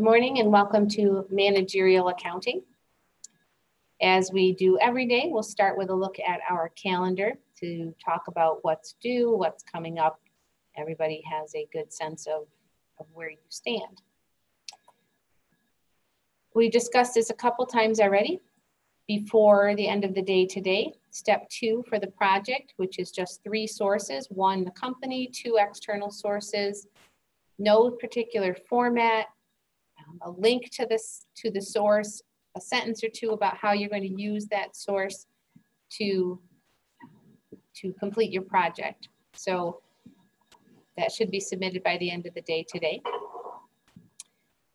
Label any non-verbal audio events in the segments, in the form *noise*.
Good morning and welcome to Managerial Accounting. As we do every day, we'll start with a look at our calendar to talk about what's due, what's coming up. Everybody has a good sense of, of where you stand. We discussed this a couple times already before the end of the day today. Step two for the project, which is just three sources, one the company, two external sources, no particular format, Um, a link to this to the source, a sentence or two about how you're going to use that source to to complete your project. So that should be submitted by the end of the day today.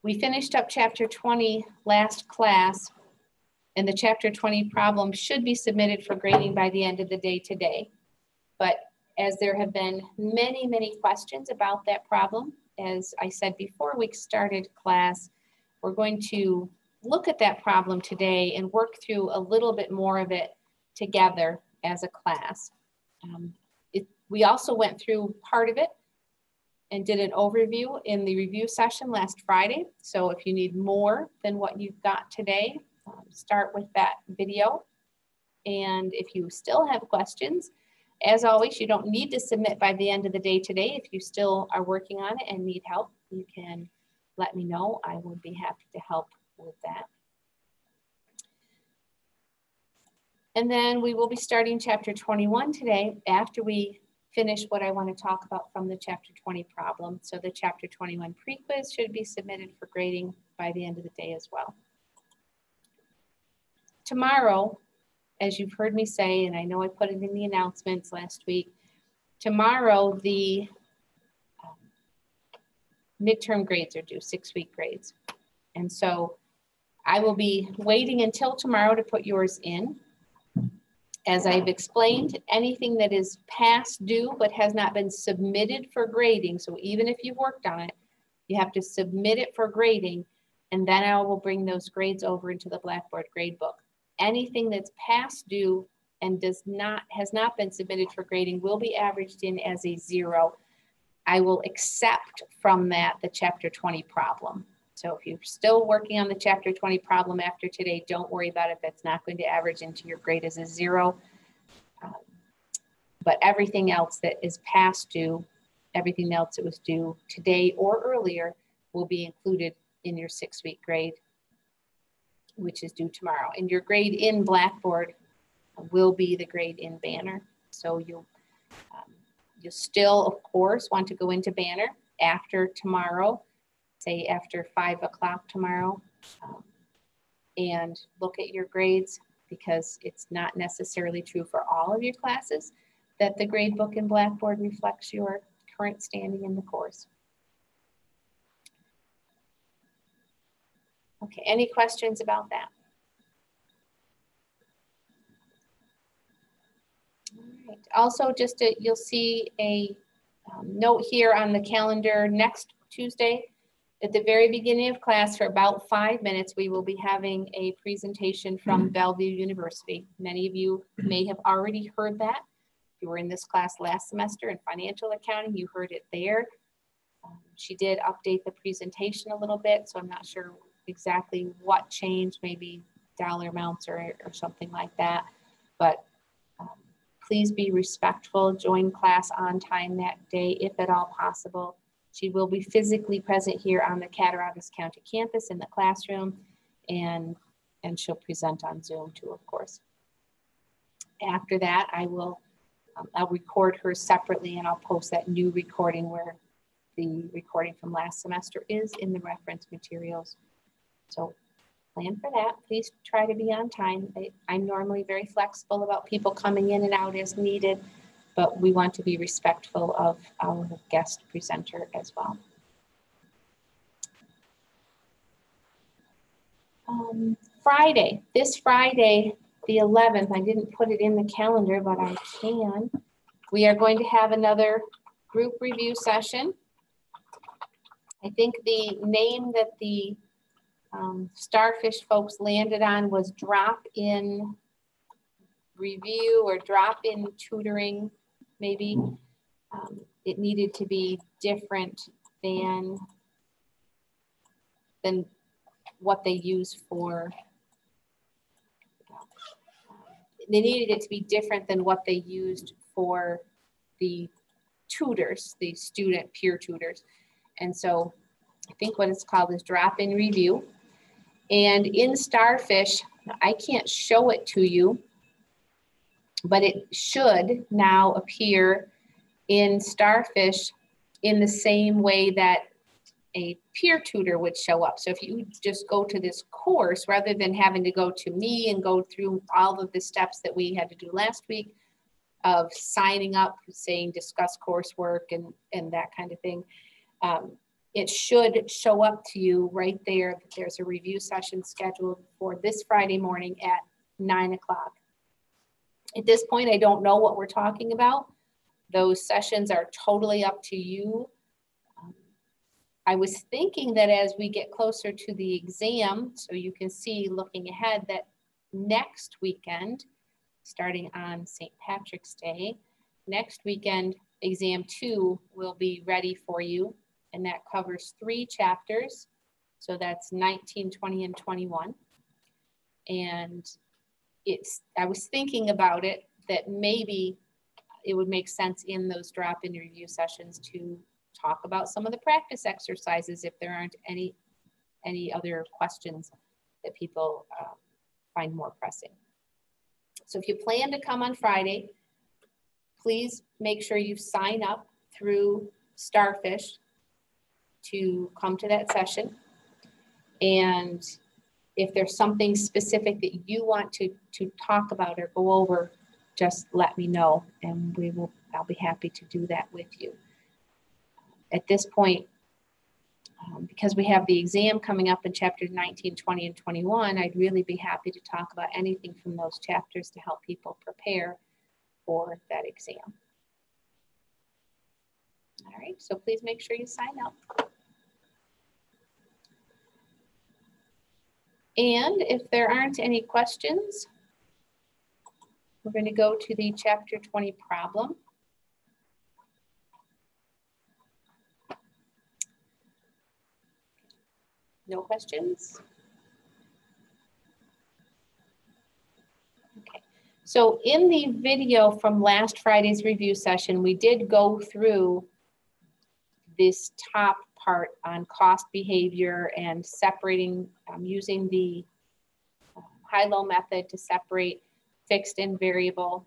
We finished up chapter 20 last class and the chapter 20 problem should be submitted for grading by the end of the day today. But as there have been many, many questions about that problem, as I said before we started class, we're going to look at that problem today and work through a little bit more of it together as a class. Um, it, we also went through part of it and did an overview in the review session last Friday. So if you need more than what you've got today, um, start with that video. And if you still have questions, as always, you don't need to submit by the end of the day today. If you still are working on it and need help, you can let me know. I would be happy to help with that. And then we will be starting chapter 21 today after we finish what I want to talk about from the chapter 20 problem. So the chapter 21 pre-quiz should be submitted for grading by the end of the day as well. Tomorrow, as you've heard me say, and I know I put it in the announcements last week, tomorrow the midterm grades are due, six week grades. And so I will be waiting until tomorrow to put yours in. As I've explained, anything that is past due but has not been submitted for grading, so even if you've worked on it, you have to submit it for grading, and then I will bring those grades over into the Blackboard gradebook anything that's past due and does not has not been submitted for grading will be averaged in as a zero. I will accept from that the chapter 20 problem. So if you're still working on the chapter 20 problem after today, don't worry about it. That's not going to average into your grade as a zero. Um, but everything else that is past due, everything else that was due today or earlier will be included in your six week grade which is due tomorrow. And your grade in Blackboard will be the grade in Banner. So you'll, um, you'll still, of course, want to go into Banner after tomorrow, say after five o'clock tomorrow, um, and look at your grades because it's not necessarily true for all of your classes that the grade book in Blackboard reflects your current standing in the course. Okay, any questions about that? All right. Also, just a, you'll see a um, note here on the calendar next Tuesday. At the very beginning of class, for about five minutes, we will be having a presentation from Bellevue University. Many of you may have already heard that. If you were in this class last semester in financial accounting, you heard it there. Um, she did update the presentation a little bit, so I'm not sure exactly what changed, maybe dollar amounts or, or something like that. But please be respectful, join class on time that day if at all possible. She will be physically present here on the Cattaraugus County campus in the classroom and, and she'll present on Zoom too, of course. After that, I will, um, I'll record her separately and I'll post that new recording where the recording from last semester is in the reference materials. So plan for that. Please try to be on time. I, I'm normally very flexible about people coming in and out as needed, but we want to be respectful of our guest presenter as well. Um, Friday, this Friday, the 11th, I didn't put it in the calendar, but I can. We are going to have another group review session. I think the name that the um, starfish folks landed on was drop in review or drop in tutoring, maybe. Um, it needed to be different than than what they use for, they needed it to be different than what they used for the tutors, the student peer tutors. And so I think what it's called is drop-in review. And in Starfish, I can't show it to you, but it should now appear in Starfish in the same way that a peer tutor would show up. So if you just go to this course, rather than having to go to me and go through all of the steps that we had to do last week of signing up, saying discuss coursework and, and that kind of thing, um, it should show up to you right there. that There's a review session scheduled for this Friday morning at nine o'clock. At this point, I don't know what we're talking about. Those sessions are totally up to you. Um, I was thinking that as we get closer to the exam, so you can see looking ahead that next weekend, starting on St. Patrick's Day, next weekend, exam two will be ready for you and that covers three chapters. So that's 19, 20, and 21. And it's, I was thinking about it that maybe it would make sense in those drop-in review sessions to talk about some of the practice exercises if there aren't any, any other questions that people uh, find more pressing. So if you plan to come on Friday, please make sure you sign up through Starfish to come to that session. And if there's something specific that you want to, to talk about or go over, just let me know and we will, I'll be happy to do that with you. At this point, um, because we have the exam coming up in chapters 19, 20, and 21, I'd really be happy to talk about anything from those chapters to help people prepare for that exam. All right, so please make sure you sign up. And if there aren't any questions, we're going to go to the chapter 20 problem. No questions? Okay, so in the video from last Friday's review session, we did go through this top part on cost behavior and separating, um, using the uh, high-low method to separate fixed and variable.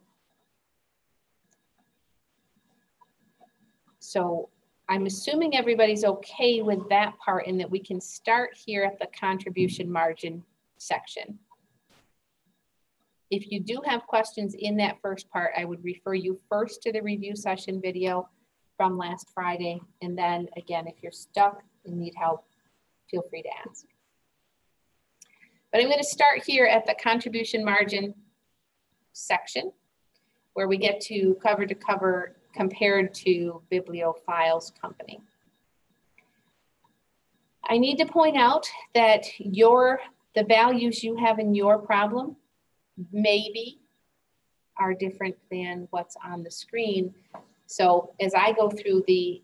So I'm assuming everybody's okay with that part and that we can start here at the contribution margin section. If you do have questions in that first part, I would refer you first to the review session video from last Friday. And then again, if you're stuck and need help, feel free to ask. But I'm going to start here at the contribution margin section where we get to cover to cover compared to Bibliophiles Company. I need to point out that your the values you have in your problem maybe are different than what's on the screen. So as I go through the,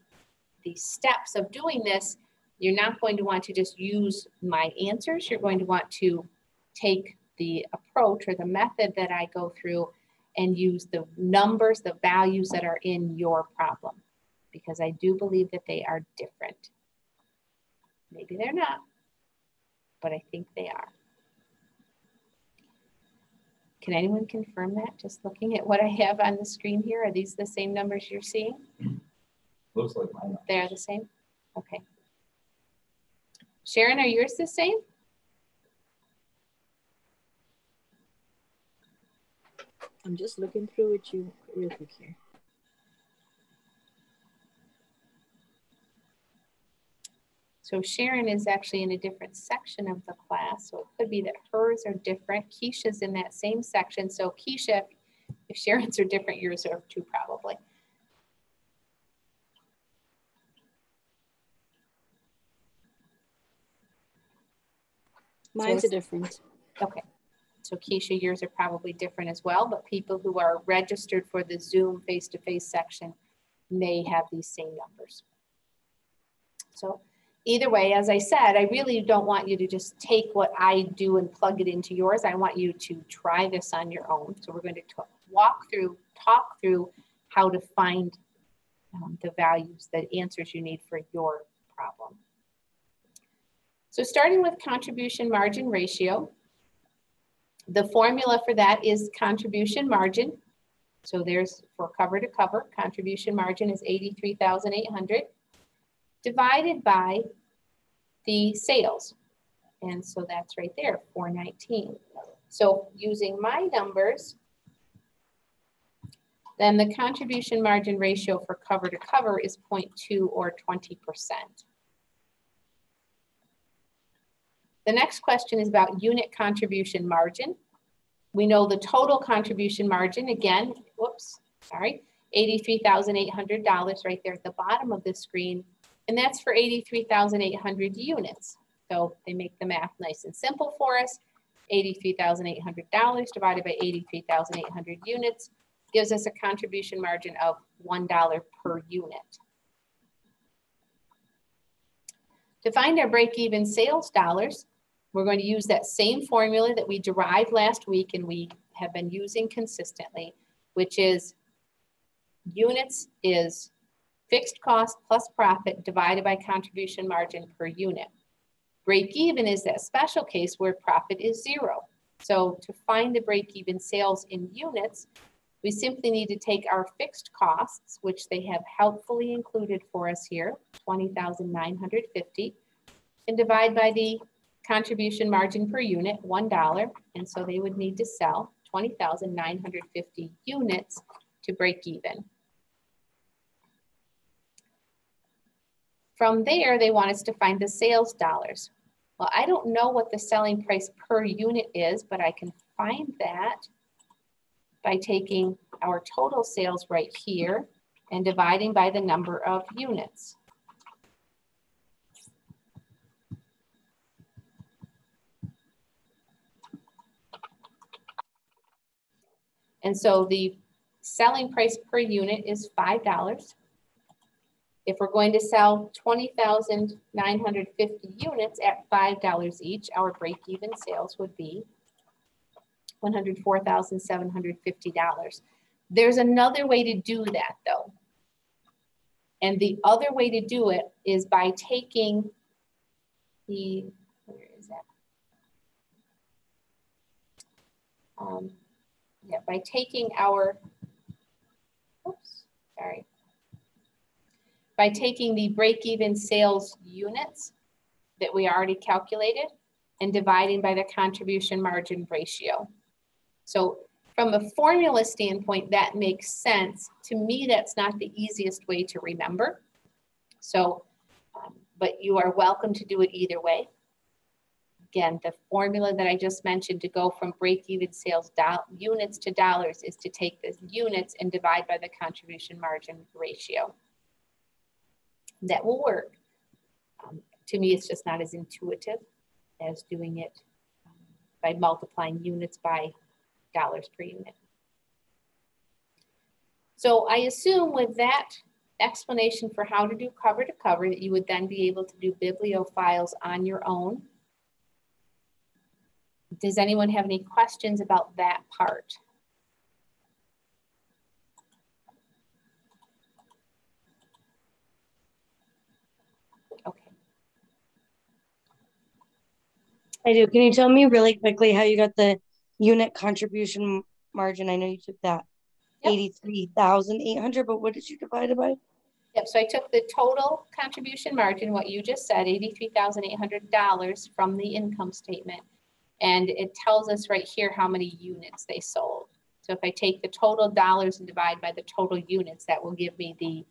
the steps of doing this, you're not going to want to just use my answers. You're going to want to take the approach or the method that I go through and use the numbers, the values that are in your problem, because I do believe that they are different. Maybe they're not, but I think they are. Can anyone confirm that? Just looking at what I have on the screen here, are these the same numbers you're seeing? Looks like mine. They're the same? Okay. Sharon, are yours the same? I'm just looking through with you real quick here. So Sharon is actually in a different section of the class. So it could be that hers are different. Keisha's in that same section. So Keisha, if Sharon's are different, yours are too probably. Mine's so, a different. Okay. So Keisha, yours are probably different as well, but people who are registered for the Zoom face-to-face -face section may have these same numbers. So either way, as I said, I really don't want you to just take what I do and plug it into yours. I want you to try this on your own. So we're going to ta- walk through, talk through how to find um, the values, the answers you need for your problem. So starting with contribution margin ratio, the formula for that is contribution margin. So there's for cover to cover, contribution margin is 83,800 divided by the sales. And so that's right there, 419. So using my numbers, then the contribution margin ratio for cover to cover is 0.2 or 20%. The next question is about unit contribution margin. We know the total contribution margin, again, whoops, sorry, $83,800 right there at the bottom of the screen. And that's for 83,800 units. So they make the math nice and simple for us. $83,800 divided by 83,800 units gives us a contribution margin of $1 per unit. To find our break-even sales dollars, we're going to use that same formula that we derived last week and we have been using consistently, which is units is fixed cost plus profit divided by contribution margin per unit. Break even is that special case where profit is zero. So to find the break even sales in units, we simply need to take our fixed costs, which they have helpfully included for us here, 20,950, and divide by the contribution margin per unit, $1. And so they would need to sell 20,950 units to break even. From there, they want us to find the sales dollars. Well, I don't know what the selling price per unit is, but I can find that by taking our total sales right here and dividing by the number of units. And so the selling price per unit is $5. If we're going to sell 20,950 units at $5 each, our break-even sales would be $104,750. There's another way to do that though. And the other way to do it is by taking the, where is that? Um, yeah, by taking our, oops, sorry. By taking the break-even sales units that we already calculated and dividing by the contribution margin ratio. So from a formula standpoint, that makes sense. To me, that's not the easiest way to remember. So, um, but you are welcome to do it either way. Again, the formula that I just mentioned to go from break-even sales units to dollars is to take the units and divide by the contribution margin ratio. That will work. Um, to me, it's just not as intuitive as doing it um, by multiplying units by dollars per unit. So I assume with that explanation for how to do cover to cover that you would then be able to do bibliophiles on your own. Does anyone have any questions about that part? Okay. I do. Can you tell me really quickly how you got the unit contribution margin? I know you took that Yep. 83,800, but what did you divide it by? Yep, so I took the total contribution margin, what you just said, $83,800 from the income statement. And it tells us right here how many units they sold. So if I take the total dollars and divide by the total units, that will give me the,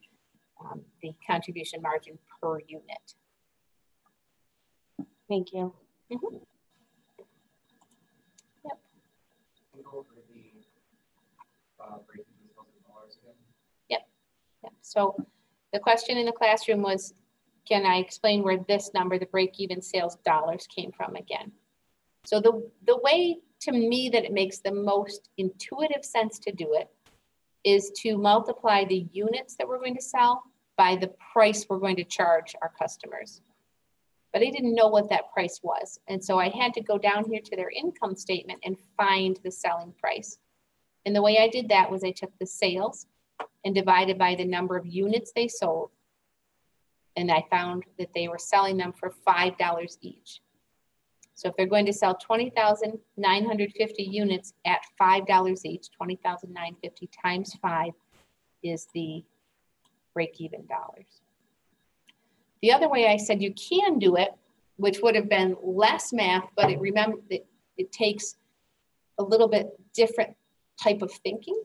um, the contribution margin per unit. Thank you. Break even sales in. Yep, So the question in the classroom was, can I explain where this number, the break-even sales dollars came from again? So the, the way to me that it makes the most intuitive sense to do it is to multiply the units that we're going to sell by the price we're going to charge our customers. But I didn't know what that price was. And so I had to go down here to their income statement and find the selling price. And the way I did that was I took the sales and divided by the number of units they sold. And I found that they were selling them for $5 each. So if they're going to sell 20,950 units at $5 each, 20,950 times five is the break-even dollars. The other way I said you can do it, which would have been less math, but it remember it, it takes a little bit different type of thinking,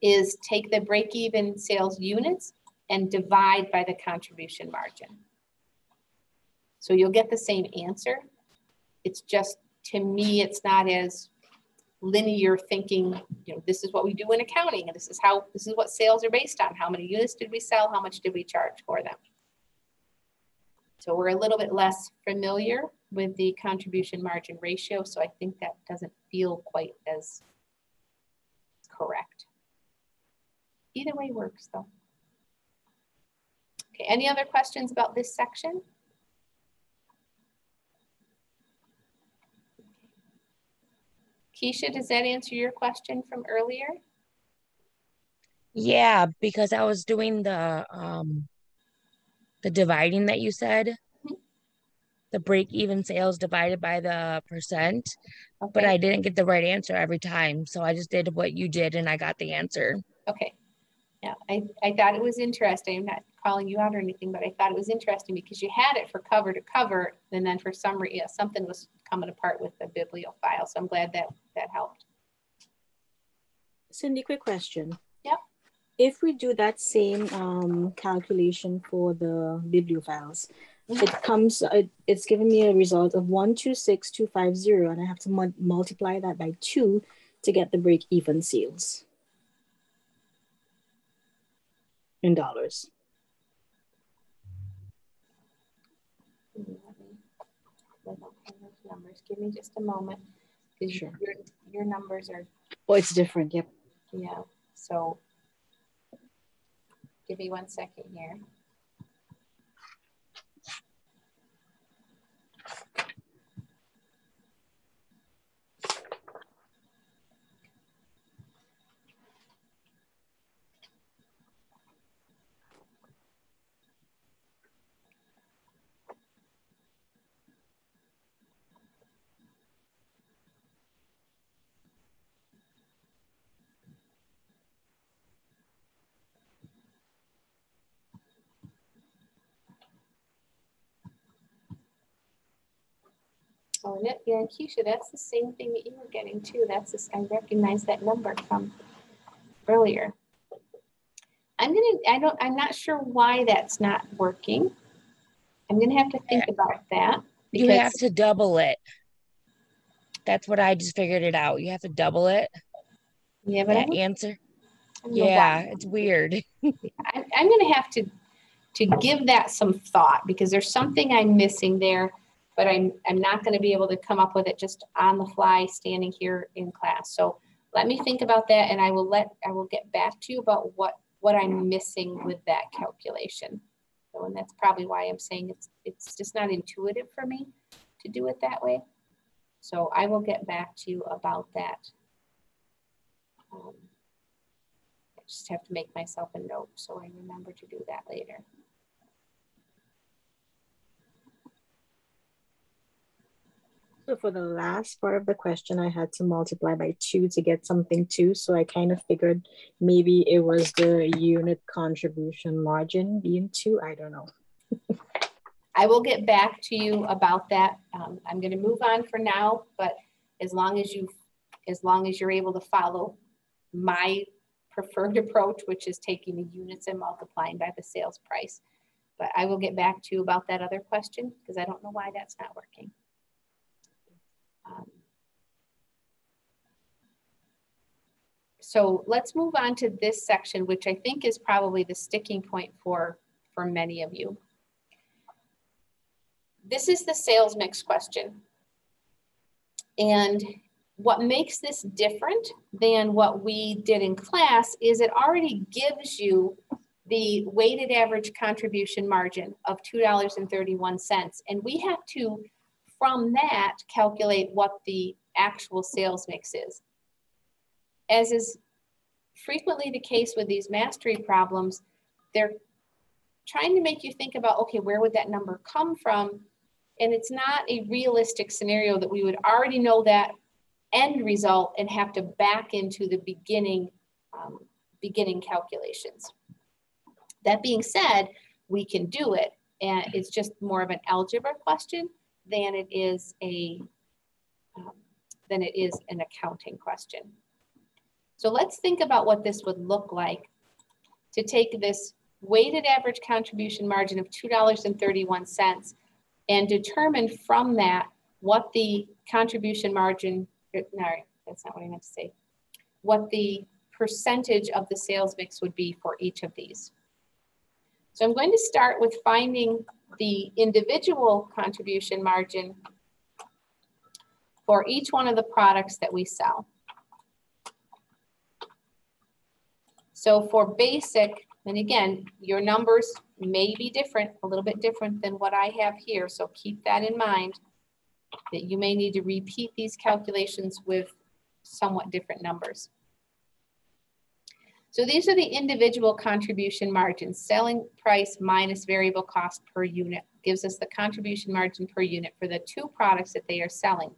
is take the break-even sales units and divide by the contribution margin. So you'll get the same answer. It's just, to me, it's not as linear thinking, you know, this is what we do in accounting and this is how, this is what sales are based on. How many units did we sell? How much did we charge for them? So we're a little bit less familiar with the contribution margin ratio. So I think that doesn't feel quite as correct. Either way works though. Okay, any other questions about this section? Keisha, does that answer your question from earlier? Yeah, because I was doing the um the dividing that you said. Mhm. The break even sales divided by the percent, but I didn't get the right answer every time. So I just did what you did and I got the answer. Okay. Yeah, I, I thought it was interesting. I'm not calling you out or anything, but I thought it was interesting because you had it for cover to cover, and then for some reason, yeah, something was coming apart with the bibliophile. So I'm glad that that helped. Cindy, quick question. Yep. If we do that same um, calculation for the bibliophiles, it comes, it, it's giving me a result of 126250, and I have to mul- multiply that by two to get the break even sales in dollars. Let me- let me look at those Numbers, give me just a moment. Sure. Your, your numbers are, Oh, it's different. Yep. yeah, so. Give me one second here. And it- yeah, Keisha, that's the same thing that you were getting too. That's, this- I recognize that number from earlier. I'm gonna, I don't, I'm not sure why that's not working. I'm gonna have to think about that. You have to double it. That's what I just figured it out. You have to double it. Yeah, but That answer. I don't know Yeah, it's weird. *laughs* I, I'm gonna have to, to give that some thought because there's something I'm missing there. But I'm, I'm not gonna be able to come up with it just on the fly, standing here in class. So let me think about that and I will let, I will get back to you about what, what I'm missing with that calculation. So, and that's probably why I'm saying it's, it's just not intuitive for me to do it that way. So I will get back to you about that. Um, I just have to make myself a note so I remember to do that later. So for the last part of the question, I had to multiply by two to get something two. So I kind of figured maybe it was the unit contribution margin being two. I don't know. *laughs* I will get back to you about that. Um, I'm gonna move on for now, but as long as you, as long as you're able to follow my preferred approach, which is taking the units and multiplying by the sales price. But I will get back to you about that other question because I don't know why that's not working. So let's move on to this section, which I think is probably the sticking point for, for many of you. This is the sales mix question. And what makes this different than what we did in class is it already gives you the weighted average contribution margin of $2.31. And we have to, from that, calculate what the actual sales mix is. As is frequently the case with these mastery problems, they're trying to make you think about, okay, where would that number come from? And it's not a realistic scenario that we would already know that end result and have to back into the beginning, um, beginning calculations. That being said, we can do it and it's just more of an algebra question than it is a um, than it is an accounting question. So let's think about what this would look like to take this weighted average contribution margin of $2.31 and determine from that what the contribution margin, er, no, that's not what I meant to say, what the percentage of the sales mix would be for each of these. So I'm going to start with finding the individual contribution margin for each one of the products that we sell. So for basic, and again, your numbers may be different, a little bit different than what I have here. So keep that in mind that you may need to repeat these calculations with somewhat different numbers. So these are the individual contribution margins. Selling price minus variable cost per unit gives us the contribution margin per unit for the two products that they are selling,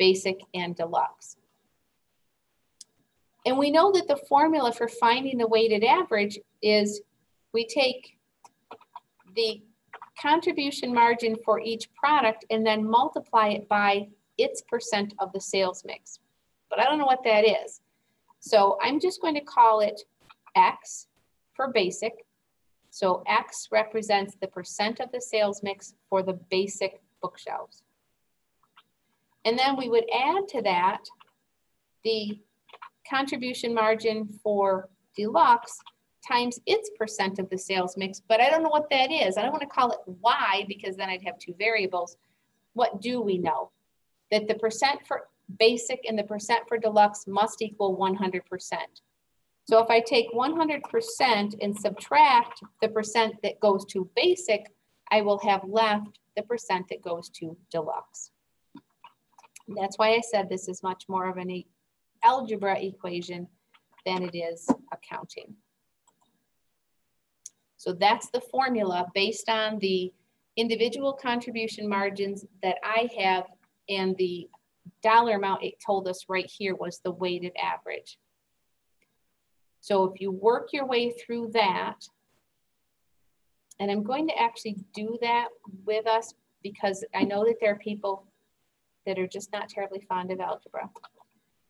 basic and deluxe. And we know that the formula for finding the weighted average is we take the contribution margin for each product and then multiply it by its percent of the sales mix. But I don't know what that is. So I'm just going to call it X for basic. So X represents the percent of the sales mix for the basic bookshelves. And then we would add to that the contribution margin for deluxe times its percent of the sales mix, but I don't know what that is. I don't want to call it Y because then I'd have two variables. What do we know? That the percent for basic and the percent for deluxe must equal 100%. So if I take 100% and subtract the percent that goes to basic, I will have left the percent that goes to deluxe. That's why I said this is much more of an algebra equation than it is accounting. So that's the formula based on the individual contribution margins that I have and the dollar amount it told us right here was the weighted average. So if you work your way through that, and I'm going to actually do that with us because I know that there are people that are just not terribly fond of algebra.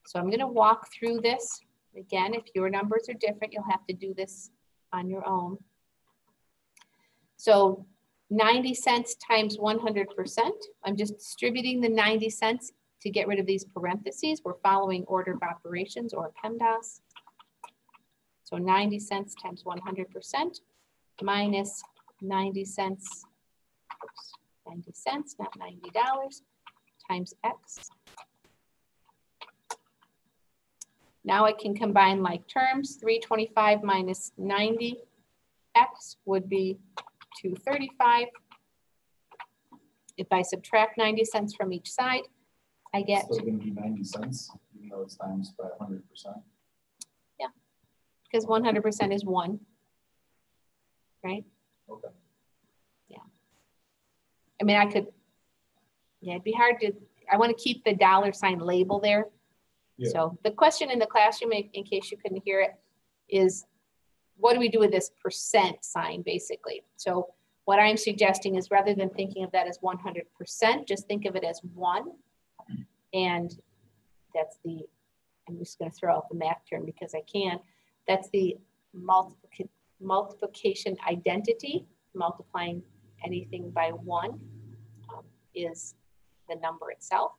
So I'm gonna walk through this. Again, if your numbers are different, you'll have to do this on your own. So 90 cents times 100%. I'm just distributing the 90 cents to get rid of these parentheses. We're following order of operations or PEMDAS. So 90 cents times 100% minus 90 cents, oops, 90 cents, not $90, times X. Now I can combine like terms, 325 minus 90, X would be 235. If I subtract 90 cents from each side, I get. Still gonna be ninety cents, even though it's times by hundred percent. Yeah, because 100% is one, right? Okay. Yeah. I mean, I could, yeah, it'd be hard to, I want to keep the dollar sign label there. Yeah. So the question in the classroom, in case you couldn't hear it, is what do we do with this percent sign, basically? So what I'm suggesting is rather than thinking of that as 100%, just think of it as one. And that's the, I'm just going to throw out the math term because I can. That's the multiplication multiplication identity, multiplying anything by one um, is the number itself.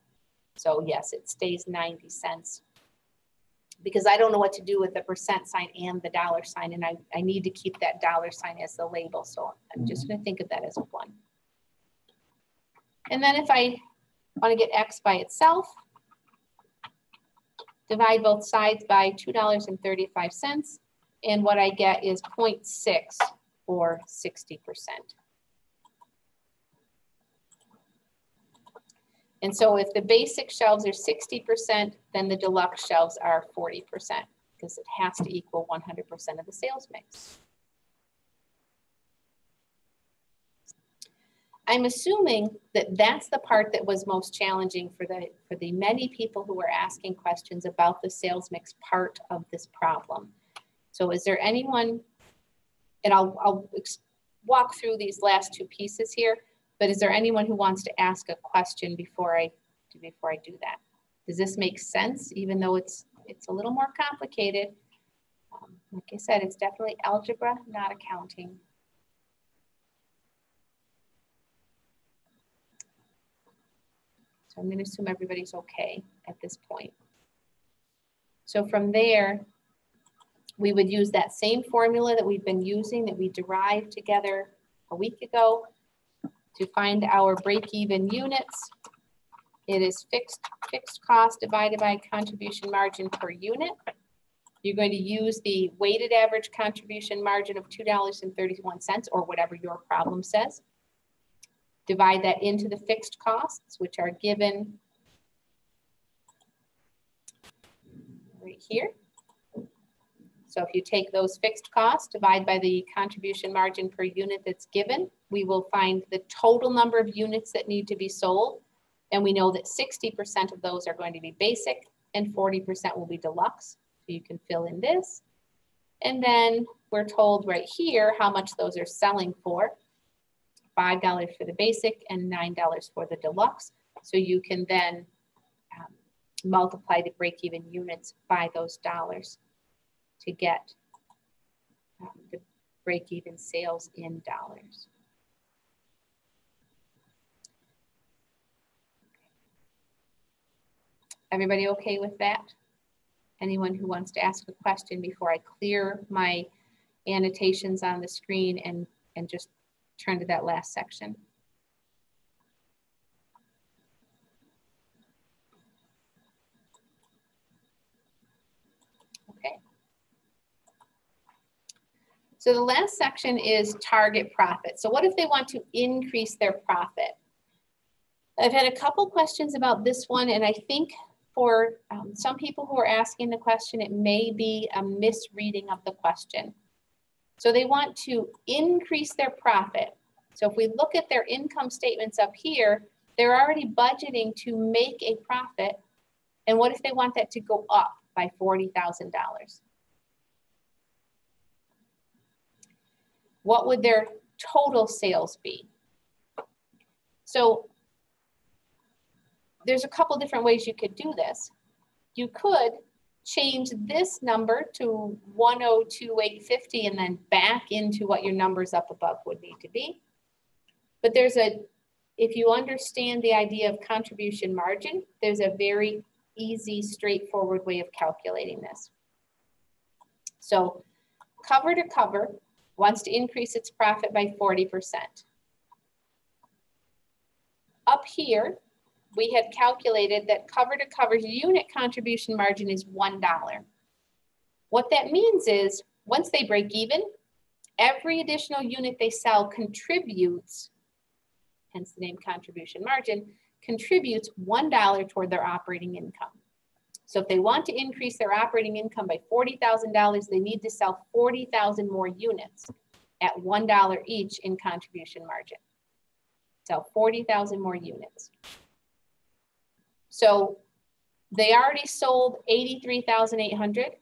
So yes, it stays 90 cents because I don't know what to do with the percent sign and the dollar sign. And I, I need to keep that dollar sign as the label. So I'm just mm-hmm. gonna think of that as one. And then if I wanna get X by itself, divide both sides by $2.35 and what I get is 0.6 or 60%. And so if the basic shelves are 60%, then the deluxe shelves are 40% because it has to equal 100% of the sales mix. I'm assuming that that's the part that was most challenging for the, for the many people who were asking questions about the sales mix part of this problem. So is there anyone, and I'll, I'll walk through these last two pieces here, but is there anyone who wants to ask a question before I, before I do that? Does this make sense, even though it's, it's a little more complicated? Um, like I said, it's definitely algebra, not accounting. So I'm going to assume everybody's okay at this point. So from there, we would use that same formula that we've been using that we derived together a week ago to find our break-even units. It is fixed, fixed cost divided by contribution margin per unit. You're going to use the weighted average contribution margin of $2.31 or whatever your problem says divide that into the fixed costs, which are given right here. So if you take those fixed costs, divide by the contribution margin per unit that's given, we will find the total number of units that need to be sold. And we know that 60% of those are going to be basic and 40% will be deluxe. So you can fill in this. And then we're told right here how much those are selling for. $5 for the basic and $9 for the deluxe. So you can then um, multiply the break-even units by those dollars to get um, the break-even sales in dollars. Everybody okay with that? Anyone who wants to ask a question before I clear my annotations on the screen and, and just turn to that last section. Okay. So the last section is target profit. So what if they want to increase their profit? I've had a couple questions about this one, and I think for um, some people who are asking the question, it may be a misreading of the question. So they want to increase their profit. So if we look at their income statements up here, they're already budgeting to make a profit. And what if they want that to go up by $40,000? What would their total sales be? So there's a couple different ways you could do this. You could change this number to 102,850 and then back into what your numbers up above would need to be. But there's a, if you understand the idea of contribution margin, there's a very easy, straightforward way of calculating this. So cover to cover wants to increase its profit by 40%. Up here, we had calculated that cover to cover's unit contribution margin is $1. What that means is once they break even, every additional unit they sell contributes, hence the name contribution margin, contributes $1 toward their operating income. So if they want to increase their operating income by $40,000, they need to sell 40,000 more units at $1 each in contribution margin. Sell 40,000 more units. So they already sold 83,800.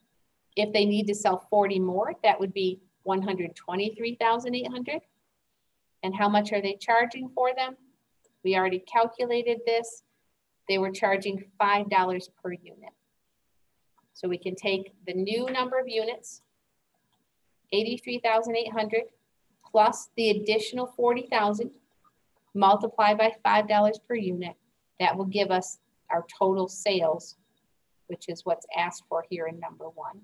If they need to sell 40 more, that would be 123,800. And how much are they charging for them? We already calculated this. They were charging $5 per unit. So we can take the new number of units, 83,800 plus the additional 40,000 multiply by $5 per unit. That will give us our total sales, which is what's asked for here in number one.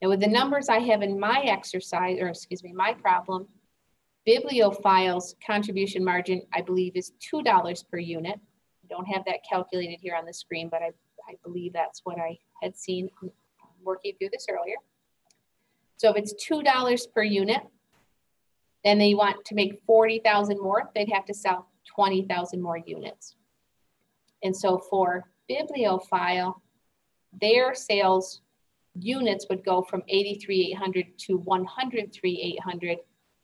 And with the numbers I have in my exercise, or excuse me, my problem, Bibliophile's contribution margin, I believe, is $2 per unit. I don't have that calculated here on the screen, but I, I believe that's what I had seen working through this earlier. So if it's two dollars per unit, then they want to make forty thousand more, they'd have to sell twenty thousand more units. And so for Bibliophile, their sales units would go from 83,800 to 103,800.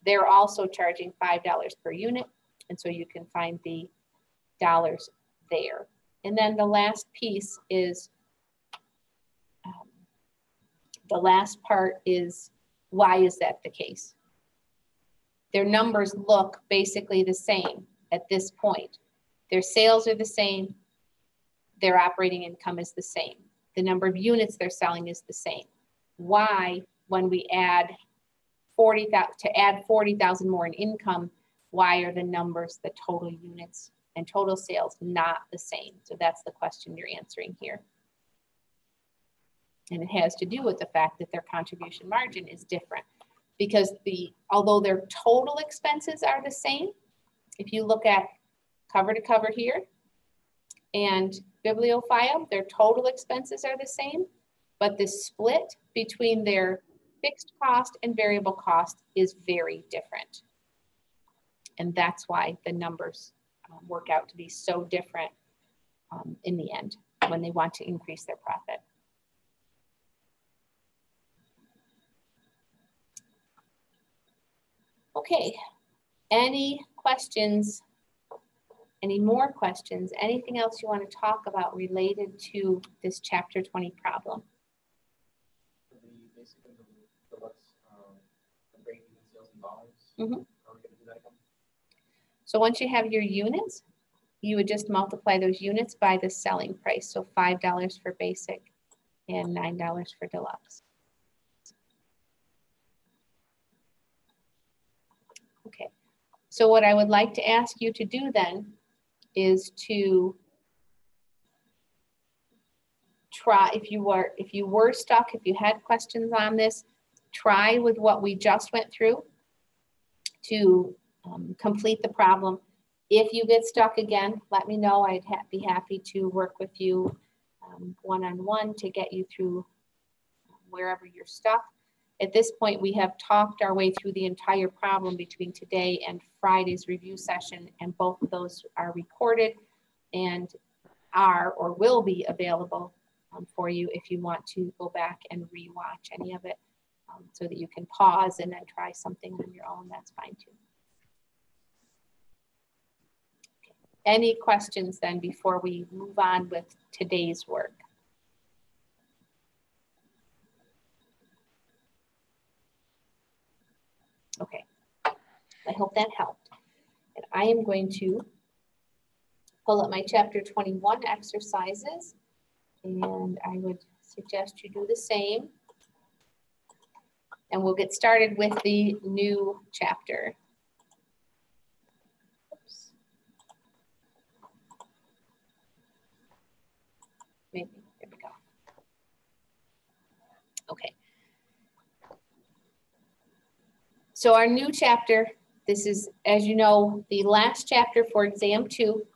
They're also charging $5 per unit. And so you can find the dollars there. And then the last piece is, um, the last part is, why is that the case? Their numbers look basically the same at this point. Their sales are the same. Their operating income is the same the number of units they're selling is the same. Why, when we add 40,000 to add 40,000 more in income, why are the numbers, the total units and total sales not the same? So that's the question you're answering here. And it has to do with the fact that their contribution margin is different because the although their total expenses are the same, if you look at cover to cover here and Bibliophile, their total expenses are the same, but the split between their fixed cost and variable cost is very different. And that's why the numbers um, work out to be so different um, in the end when they want to increase their profit. Okay, any questions any more questions? Anything else you want to talk about related to this chapter 20 problem? For the basically the, the what's, um, the break even sales and dollars. Mhm. Are we gonna do that again? So once you have your units, you would just multiply those units by the selling price. So $5 for basic and $9 for deluxe. Okay, so what I would like to ask you to do then is to try, if you were, if you were stuck, if you had questions on this, try with what we just went through to um, complete the problem. If you get stuck again, let me know. I'd ha be happy to work with you one-on-one -on -one to get you through wherever you're stuck. At this point, we have talked our way through the entire problem between today and Friday's review session, and both of those are recorded and are or will be available um, for you if you want to go back and rewatch any of it um, so that you can pause and then try something on your own. That's fine too. Any questions then before we move on with today's work? Okay, I hope that helped. And I am going to pull up my chapter 21 exercises and I would suggest you do the same. And we'll get started with the new chapter. Oops. Maybe, there we go. Okay. So our new chapter, this is, as you know, the last chapter for exam two.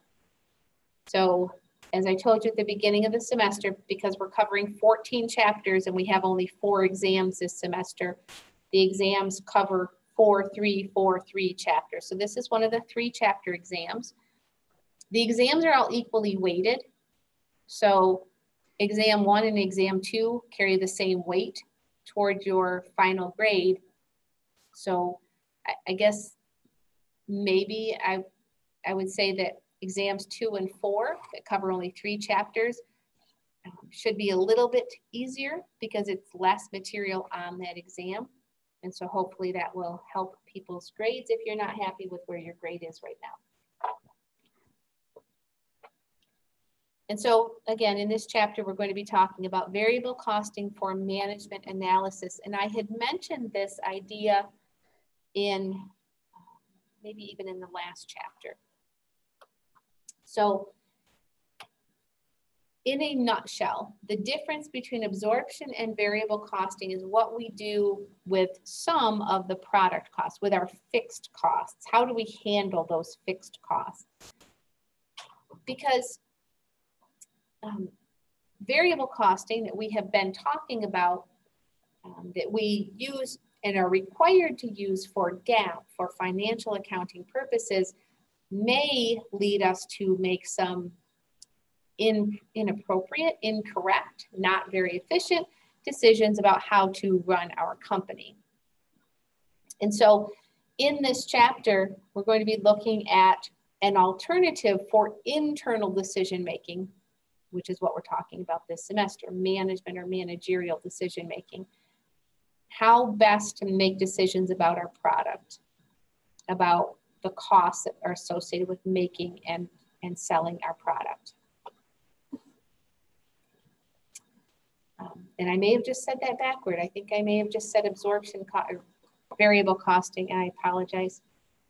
So as I told you at the beginning of the semester, because we're covering 14 chapters and we have only four exams this semester, the exams cover four, three, four, three chapters. So this is one of the three chapter exams. The exams are all equally weighted. So exam one and exam two carry the same weight towards your final grade. So I guess maybe I, I would say that exams two and four that cover only three chapters um, should be a little bit easier because it's less material on that exam. And so hopefully that will help people's grades if you're not happy with where your grade is right now. And so again, in this chapter, we're going to be talking about variable costing for management analysis. And I had mentioned this idea in maybe even in the last chapter. So in a nutshell, the difference between absorption and variable costing is what we do with some of the product costs, with our fixed costs. How do we handle those fixed costs? Because um, variable costing that we have been talking about um, that we use and are required to use for GAAP, for financial accounting purposes, may lead us to make some in, inappropriate, incorrect, not very efficient decisions about how to run our company. And so in this chapter, we're going to be looking at an alternative for internal decision making, which is what we're talking about this semester, management or managerial decision making. How best to make decisions about our product, about the costs that are associated with making and, and selling our product. Um, and I may have just said that backward. I think I may have just said absorption co variable costing, and I apologize.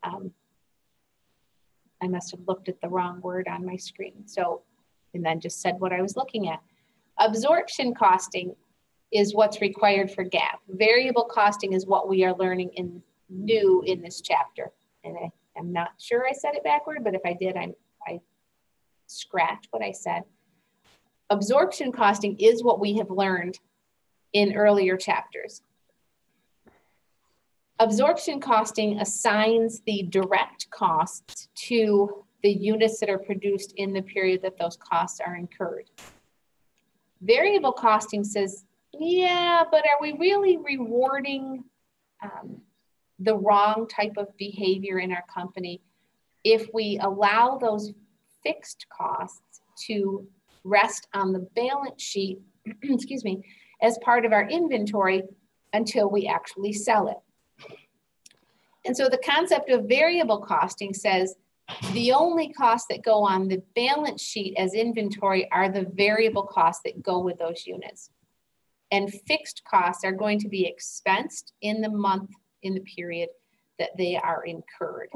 Um, I must have looked at the wrong word on my screen. So, and then just said what I was looking at. Absorption costing is what's required for GAAP. Variable costing is what we are learning in new in this chapter. And I, am not sure I said it backward, but if I did, I'm, I scratched what I said. Absorption costing is what we have learned in earlier chapters. Absorption costing assigns the direct costs to the units that are produced in the period that those costs are incurred. Variable costing says, yeah, but are we really rewarding um, the wrong type of behavior in our company if we allow those fixed costs to rest on the balance sheet, *clears throat* excuse me, as part of our inventory until we actually sell it. And so the concept of variable costing says the only costs that go on the balance sheet as inventory are the variable costs that go with those units. And fixed costs are going to be expensed in the month, in the period that they are incurred.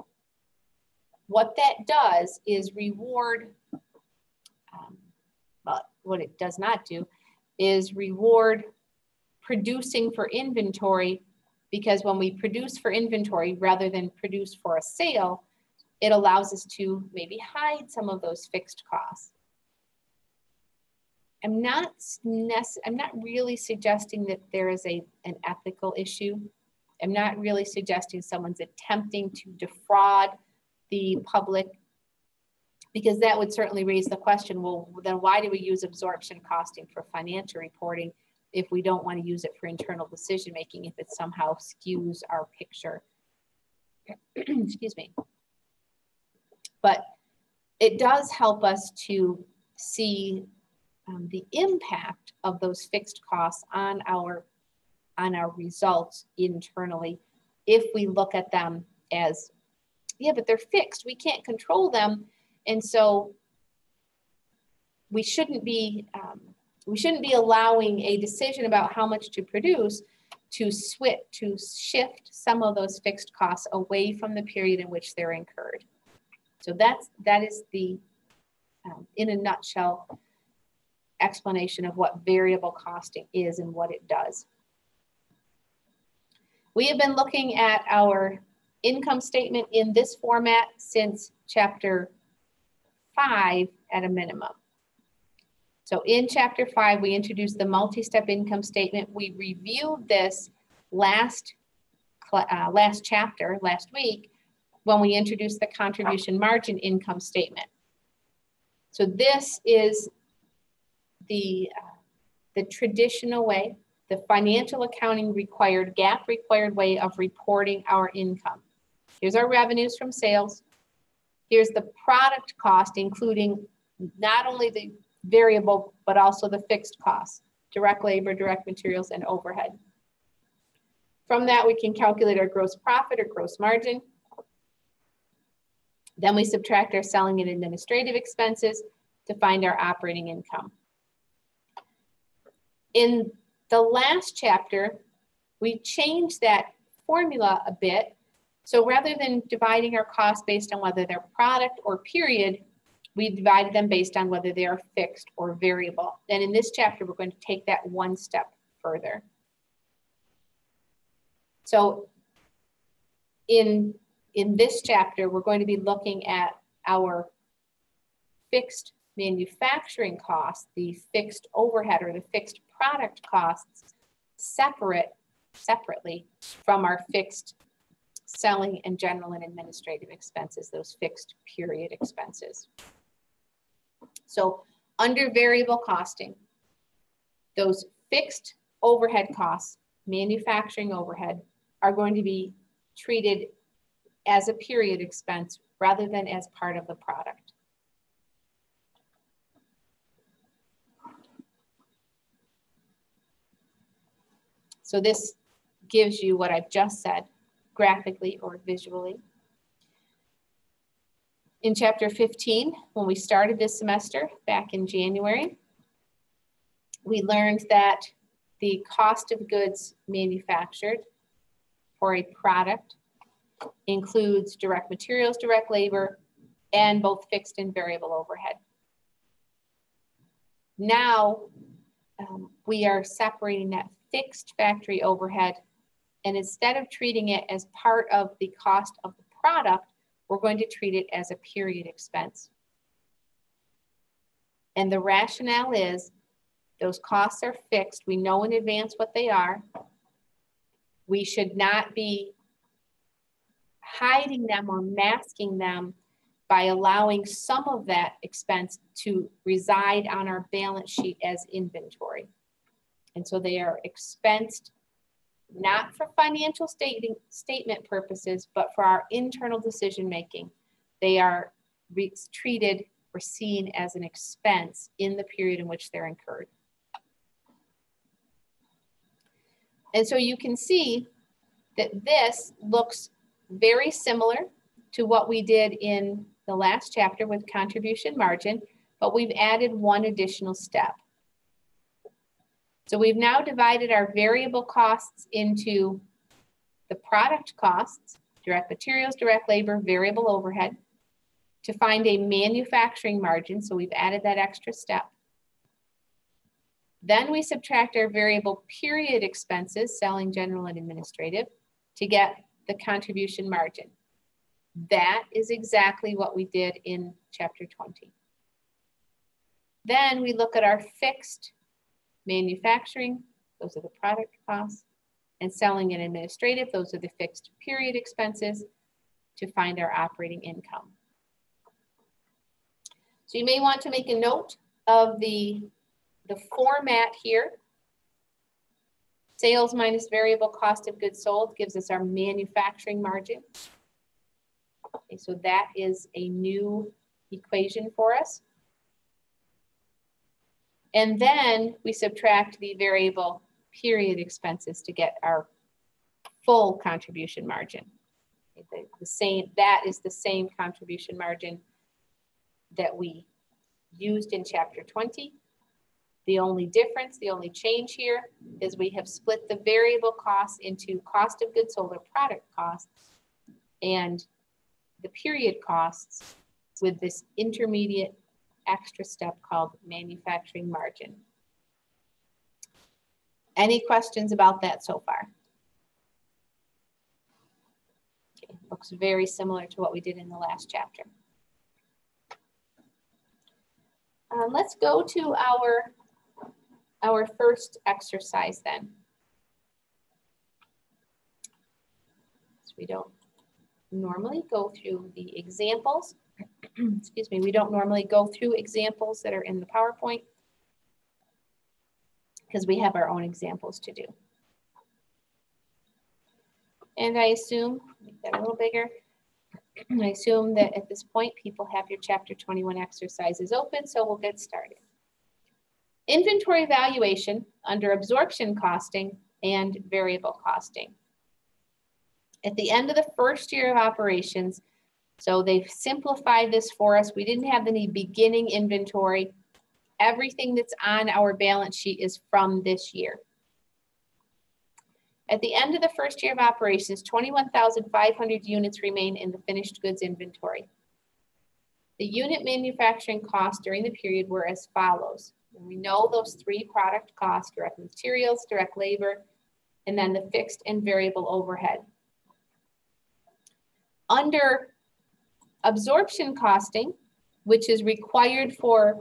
What that does is reward, um, but what it does not do is reward producing for inventory because when we produce for inventory rather than produce for a sale, it allows us to maybe hide some of those fixed costs. I'm not I'm not really suggesting that there is a, an ethical issue. I'm not really suggesting someone's attempting to defraud the public because that would certainly raise the question, well, then why do we use absorption costing for financial reporting if we don't want to use it for internal decision making if it somehow skews our picture. *clears throat* Excuse me. But it does help us to see um, the impact of those fixed costs on our on our results internally if we look at them as yeah but they're fixed we can't control them and so we shouldn't be um, we shouldn't be allowing a decision about how much to produce to switch to shift some of those fixed costs away from the period in which they're incurred. So that's that is the um, in a nutshell explanation of what variable costing is and what it does. We have been looking at our income statement in this format since chapter five at a minimum. So in chapter five, we introduced the multi-step income statement. We reviewed this last, uh, last chapter, last week, when we introduced the contribution margin income statement. So this is the, uh, the traditional way, the financial accounting required, GAAP required way of reporting our income. Here's our revenues from sales. Here's the product cost, including not only the variable, but also the fixed costs, direct labor, direct materials, and overhead. From that, we can calculate our gross profit or gross margin. Then we subtract our selling and administrative expenses to find our operating income. In the last chapter, we changed that formula a bit. So rather than dividing our costs based on whether they're product or period, we divided them based on whether they are fixed or variable. And in this chapter, we're going to take that one step further. So in, in this chapter, we're going to be looking at our fixed manufacturing costs, the fixed overhead or the fixed product costs separate, separately from our fixed selling and general and administrative expenses, those fixed period expenses. So under variable costing, those fixed overhead costs, manufacturing overhead, are going to be treated as a period expense rather than as part of the product. So this gives you what I've just said graphically or visually. In chapter 15, when we started this semester back in January, we learned that the cost of goods manufactured for a product includes direct materials, direct labor, and both fixed and variable overhead. Now um, we are separating that fixed factory overhead and instead of treating it as part of the cost of the product, we're going to treat it as a period expense. And the rationale is those costs are fixed. We know in advance what they are. We should not be hiding them or masking them by allowing some of that expense to reside on our balance sheet as inventory. And so they are expensed not for financial stating, statement purposes, but for our internal decision making. They are treated or seen as an expense in the period in which they're incurred. And so you can see that this looks very similar to what we did in the last chapter with contribution margin, but we've added one additional step. So we've now divided our variable costs into the product costs, direct materials, direct labor, variable overhead, to find a manufacturing margin. So we've added that extra step. Then we subtract our variable period expenses, selling, general, and administrative, to get the contribution margin. That is exactly what we did in chapter 20. Then we look at our fixed manufacturing, those are the product costs, and selling and administrative, those are the fixed period expenses to find our operating income. So you may want to make a note of the the format here, sales minus variable cost of goods sold gives us our manufacturing margin. Okay, so that is a new equation for us. And then we subtract the variable period expenses to get our full contribution margin. The, the same, that is the same contribution margin that we used in chapter 20. The only difference, the only change here is we have split the variable costs into cost of goods sold or product costs and the period costs with this intermediate extra step called manufacturing margin. Any questions about that so far? Okay, looks very similar to what we did in the last chapter. Um, let's go to our our first exercise then. So we don't normally go through the examples. *clears throat* Excuse me, we don't normally go through examples that are in the PowerPoint because we have our own examples to do. And I assume, make that a little bigger, *clears throat* I assume that at this point people have your chapter 21 exercises open, so we'll get started. Inventory valuation under absorption costing and variable costing. At the end of the first year of operations, so they've simplified this for us. We didn't have any beginning inventory. Everything that's on our balance sheet is from this year. At the end of the first year of operations, 21,500 units remain in the finished goods inventory. The unit manufacturing costs during the period were as follows. And we know those three product costs, direct materials, direct labor, and then the fixed and variable overhead. Under absorption costing, which is required for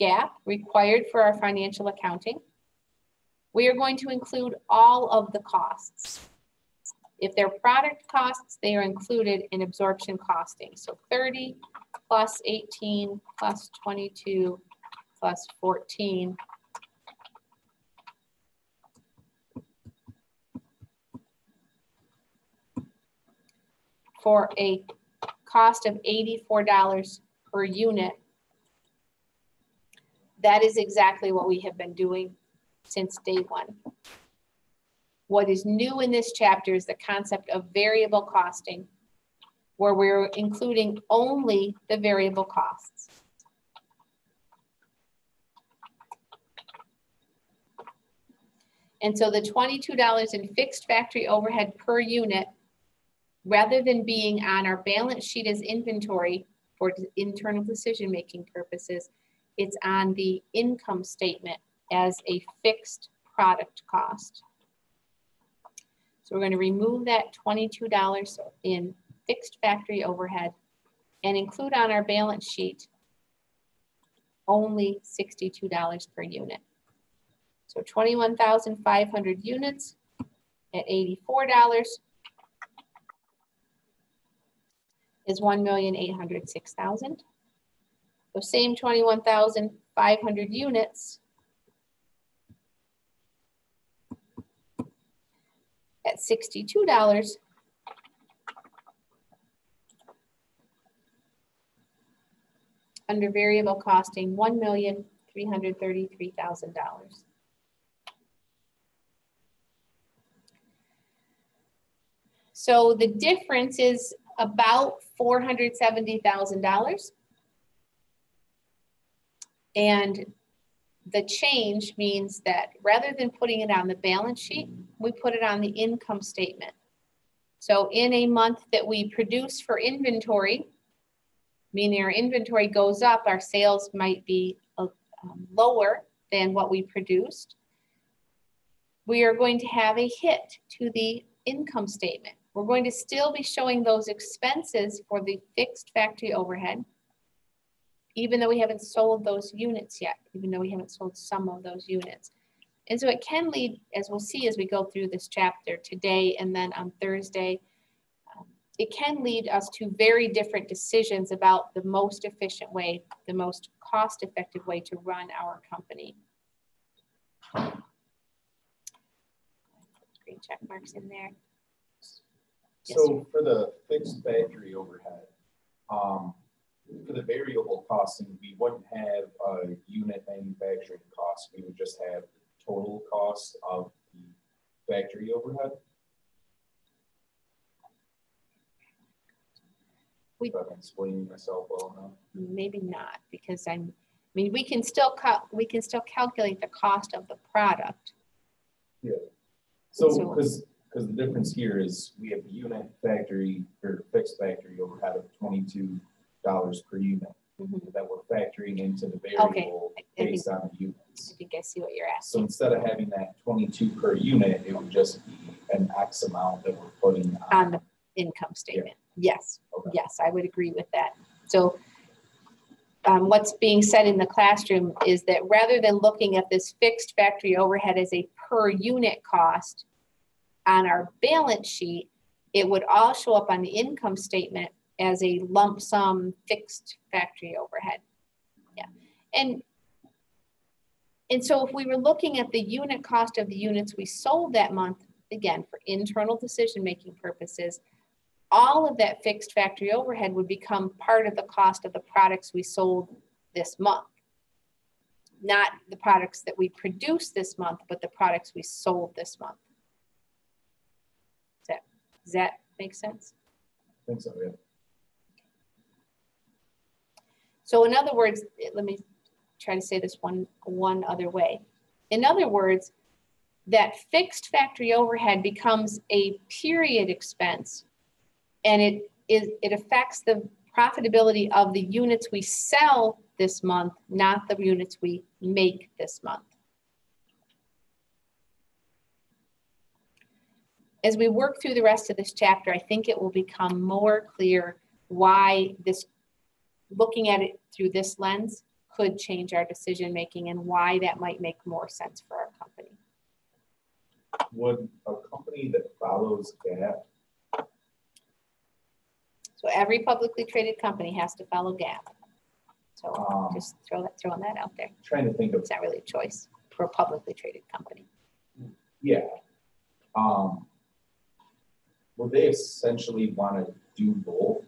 GAAP, required for our financial accounting. We are going to include all of the costs. If they're product costs, they are included in absorption costing. So 30 plus 18 plus 22 plus 14 for a cost of $84 per unit. That is exactly what we have been doing since day one. What is new in this chapter is the concept of variable costing, where we're including only the variable costs. And so the $22 in fixed factory overhead per unit, rather than being on our balance sheet as inventory for internal decision-making purposes, it's on the income statement as a fixed product cost. So we're going to remove that $22 in fixed factory overhead and include on our balance sheet only $62 per unit. So 21,500 units at $84 is 1,806,000. So same 21,500 units at $62 under variable costing $1,333,000. So the difference is about $470,000. And the change means that rather than putting it on the balance sheet, we put it on the income statement. So in a month that we produce for inventory, meaning our inventory goes up, our sales might be uh, um, lower than what we produced. We are going to have a hit to the income statement. We're going to still be showing those expenses for the fixed factory overhead, even though we haven't sold those units yet, even though we haven't sold some of those units. And so it can lead, as we'll see as we go through this chapter today and then on Thursday, um, it can lead us to very different decisions about the most efficient way, the most cost effective way to run our company. Green check marks in there. So for the fixed factory overhead, um, for the variable costing, we wouldn't have a unit manufacturing cost. We would just have the total cost of the factory overhead. We- If I'm explaining myself well enough. Maybe not, because I'm, I mean, we can still cal, we can still calculate the cost of the product. So, So- because, because the difference here is we have the unit factory or fixed factory overhead of twenty-two dollars per unit Mhm. that we're factoring into the variable I- I think, based on the I units. think I see what you're asking. So asking. instead of having that twenty-two per unit, it would just be an X amount that we're putting On on. the income statement. Yes, Okay. yes, I would agree with that. So um, what's being said in the classroom is that rather than looking at this fixed factory overhead as a per unit cost on our balance sheet, it would all show up on the income statement as a lump sum fixed factory overhead. Yeah, and and so if we were looking at the unit cost of the units we sold that month, again, for internal decision-making purposes, all of that fixed factory overhead would become part of the cost of the products we sold this month. Not the products that we produced this month, but the products we sold this month. Does that, make sense? I think so, yeah. So in other words, let me try to say this one, one other way. In other words, that fixed factory overhead becomes a period expense and it is, it affects the profitability of the units we sell this month, not the units we make this month. As we work through the rest of this chapter, I think it will become more clear why this looking at it through this lens could change our decision making and why that might make more sense for our company. Would a company that follows GAAP, So every publicly traded company has to follow GAAP. So um, just throw that, throwing that out there. trying to think of, It's not really a choice for a publicly traded company. yeah. Um, would they essentially want to do both?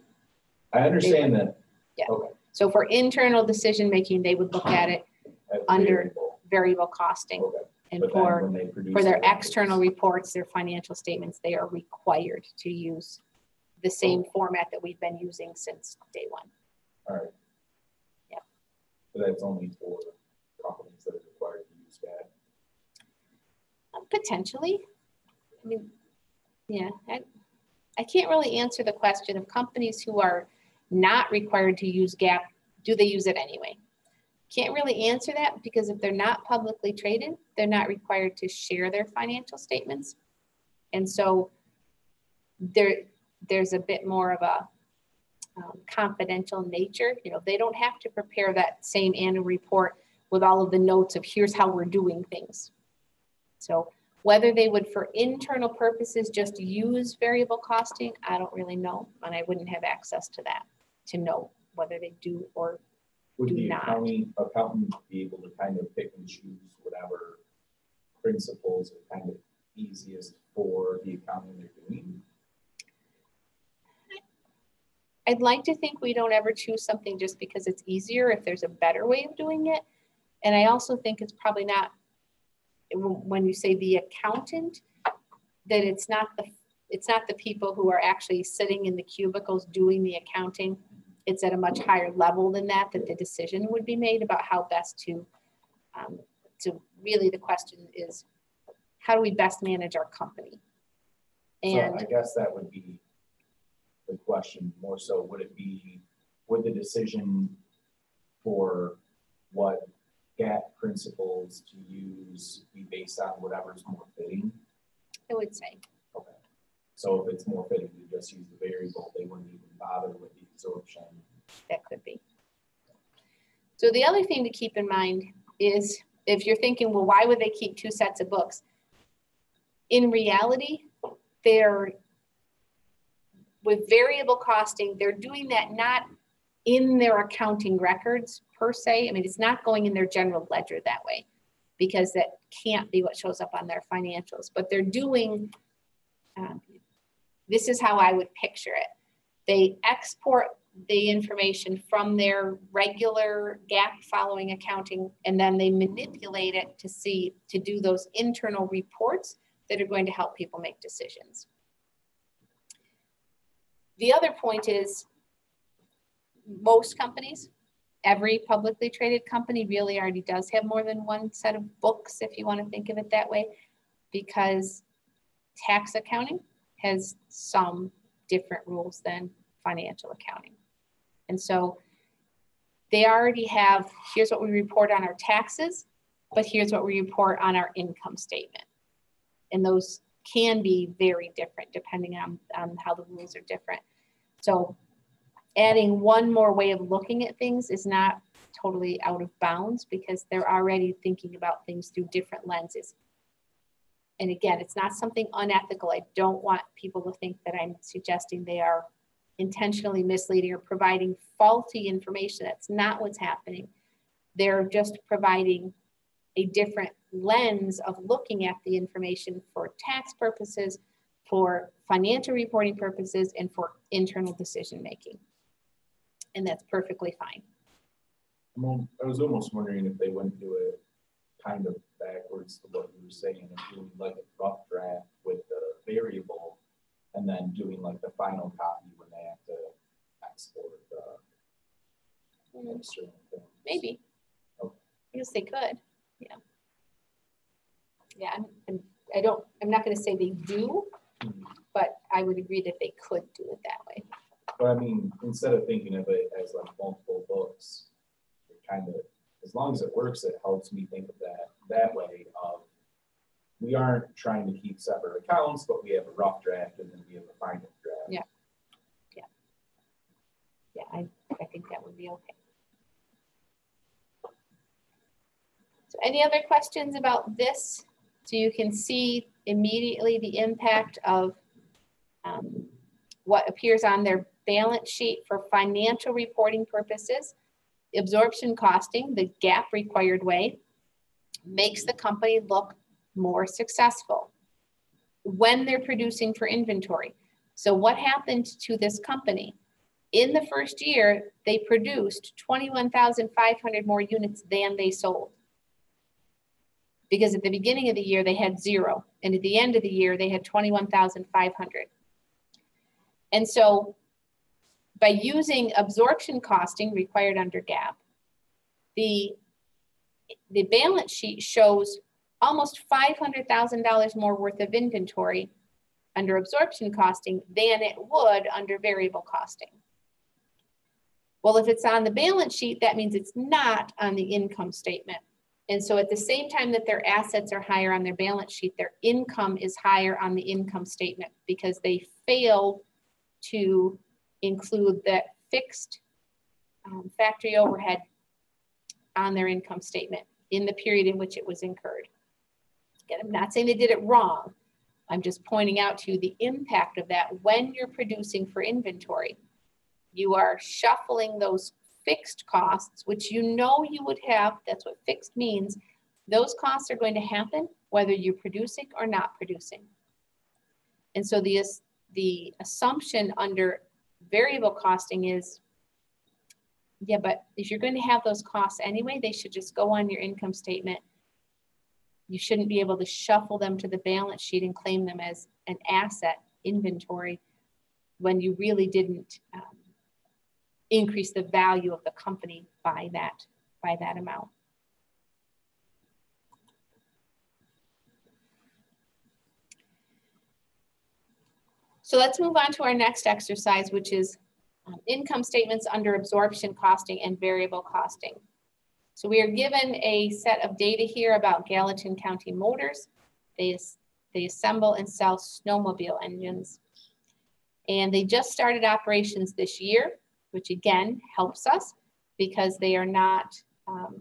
I understand that. Yeah. Okay. So for internal decision making, they would look at it at Under- variable, variable costing. Okay, And but for, when they produce for their external reports, their financial statements, they are required to use the same format that we've been using since day one. All right. Yeah. But that's only for companies that are required to use that. Um, Potentially. I mean, yeah, I, I can't really answer the question of companies who are not required to use GAAP, do they use it anyway? Can't really answer that because if they're not publicly traded, they're not required to share their financial statements. And so there, there's a bit more of a um, confidential nature. You know, they don't have to prepare that same annual report with all of the notes of here's how we're doing things. So whether they would for internal purposes just use variable costing, I don't really know. And I wouldn't have access to that to know whether they do or Would Do the not. accounting, accountant be able to kind of pick and choose whatever principles are kind of easiest for the accounting they're doing? I'd like to think we don't ever choose something just because it's easier if there's a better way of doing it. And I also think it's probably not, when you say the accountant, that it's not the, it's not the people who are actually sitting in the cubicles doing the accounting. It's at a much higher level than that, that the decision would be made about how best to, um, to really the question is, how do we best manage our company? So And I guess that would be the question more so, would it be, would the decision for what GAAP principles to use be based on whatever's more fitting? I would say, Okay. So if it's more fitting to just use the variable, they wouldn't even bother with the absorption. that could be. So the other thing to keep in mind is if you're thinking, well, why would they keep two sets of books? In reality, they're with variable costing, they're doing that not in their accounting records per se. I mean, it's not going in their general ledger that way because that can't be what shows up on their financials, but they're doing, um, this is how I would picture it. They export the information from their regular GAAP following accounting and then they manipulate it to see to do those internal reports that are going to help people make decisions. The other point is most companies, every publicly traded company really already does have more than one set of books, if you want to think of it that way, because tax accounting has some different rules than financial accounting. And so they already have, here's what we report on our taxes, but here's what we report on our income statement. And those can be very different depending on, on how the rules are different. So adding one more way of looking at things is not totally out of bounds because they're already thinking about things through different lenses. And again, it's not something unethical. I don't want people to think that I'm suggesting they are intentionally misleading or providing faulty information. That's not what's happening. They're just providing a different lens of looking at the information for tax purposes, for financial reporting purposes, and for internal decision making. And that's perfectly fine. I was almost wondering if they wouldn't do it kind of backwards to what you were saying, and doing like a rough draft with the variable, and then doing like the final copy when they have to export the Mm, external. Maybe. Okay. I guess they could, yeah. Yeah, I'm, I'm, I don't, I'm not gonna say they do, Mhm. but I would agree that they could do it that way. But I mean, instead of thinking of it as like multiple books, it kind of, as long as it works, it helps me think of that that way of we aren't trying to keep separate accounts, but we have a rough draft and then we have a final draft. Yeah. Yeah, Yeah, I, I think that would be okay. So any other questions about this? So you can see immediately the impact of um, what appears on their balance sheet for financial reporting purposes. Absorption costing, the GAAP required way, makes the company look more successful when they're producing for inventory. So what happened to this company? In the first year, they produced 21,500 more units than they sold. Because at the beginning of the year, they had zero. And at the end of the year, they had 21,500. And so by using absorption costing required under GAAP, the, the balance sheet shows almost $500,000 more worth of inventory under absorption costing than it would under variable costing. Well, if it's on the balance sheet, that means it's not on the income statement. And so at the same time that their assets are higher on their balance sheet, their income is higher on the income statement because they failed to include that fixed um, factory overhead on their income statement in the period in which it was incurred. Again, I'm not saying they did it wrong. I'm just pointing out to you the impact of that when you're producing for inventory. You are shuffling those fixed costs, which you know you would have. That's what fixed means. Those costs are going to happen whether you're producing or not producing. And so the, the assumption under variable costing is, yeah, but if you're going to have those costs anyway, they should just go on your income statement you shouldn't be able to shuffle them to the balance sheet and claim them as an asset inventory when you really didn't um, increase the value of the company by that, by that amount. So let's move on to our next exercise, which is um, income statements under absorption costing and variable costing. So we are given a set of data here about Gallatin County Motors. They, they assemble and sell snowmobile engines. And they just started operations this year, which again helps us because they are not, um,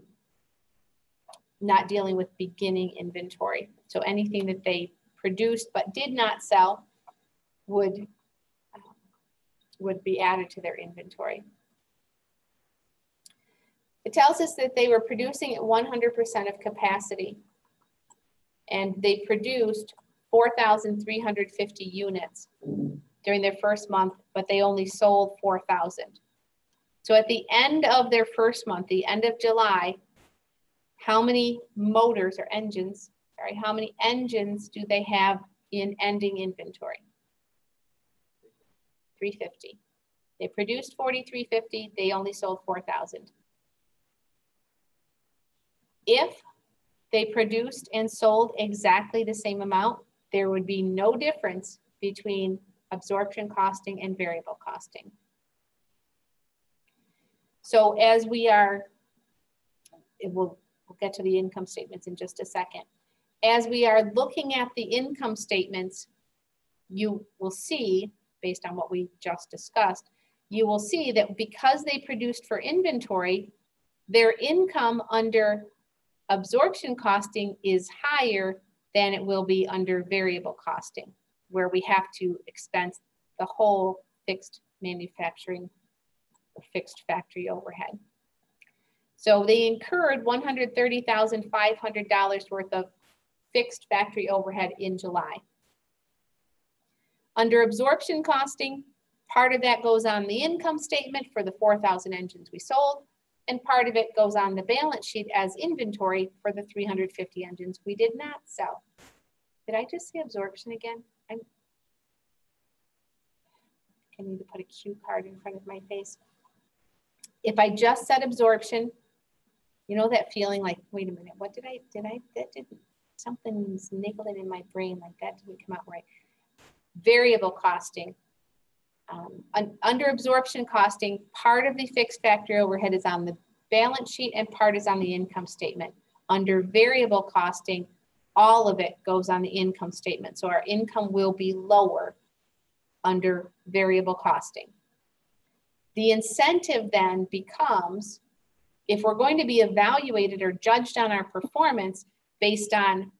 not dealing with beginning inventory. So anything that they produced but did not sell would, would be added to their inventory. It tells us that they were producing at 100% of capacity and they produced 4,350 units during their first month, but they only sold 4,000. So at the end of their first month, the end of July, how many motors or engines, sorry, how many engines do they have in ending inventory? 350. They produced 4,350, they only sold 4,000. If they produced and sold exactly the same amount, there would be no difference between absorption costing and variable costing. So as we are, it will, we'll get to the income statements in just a second. As we are looking at the income statements, you will see, based on what we just discussed, you will see that because they produced for inventory, their income under absorption costing is higher than it will be under variable costing, where we have to expense the whole fixed manufacturing or fixed factory overhead. So they incurred $130,500 worth of fixed factory overhead in July. Under absorption costing, part of that goes on the income statement for the 4,000 engines we sold, and part of it goes on the balance sheet as inventory for the 350 engines we did not sell. Did I just say absorption again? I'm, I need to put a cue card in front of my face. If I just said absorption, you know that feeling like, wait a minute, what did I, did I, that didn't, something's niggling in my brain, like that didn't come out right. Variable costing, um, under absorption costing, part of the fixed factory overhead is on the balance sheet and part is on the income statement. Under variable costing, all of it goes on the income statement. So our income will be lower under variable costing. The incentive then becomes, if we're going to be evaluated or judged on our performance based on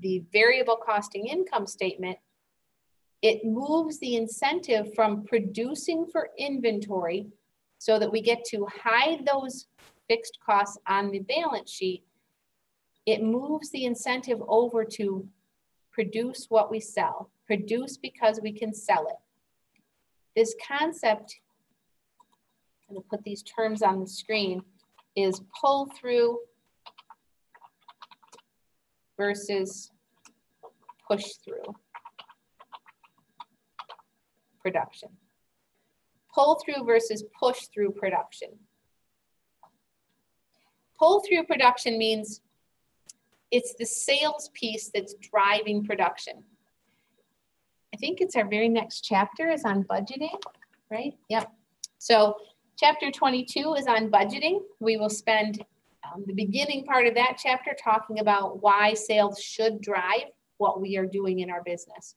the variable costing income statement, it moves the incentive from producing for inventory so that we get to hide those fixed costs on the balance sheet. It moves the incentive over to produce what we sell, produce because we can sell it. This concept, I'm gonna put these terms on the screen, is pull through versus push through production. Pull through versus push through production. Pull through production means it's the sales piece that's driving production. I think it's our very next chapter is on budgeting, right? Yep. So chapter 22 is on budgeting. We will spend um, the beginning part of that chapter talking about why sales should drive what we are doing in our business.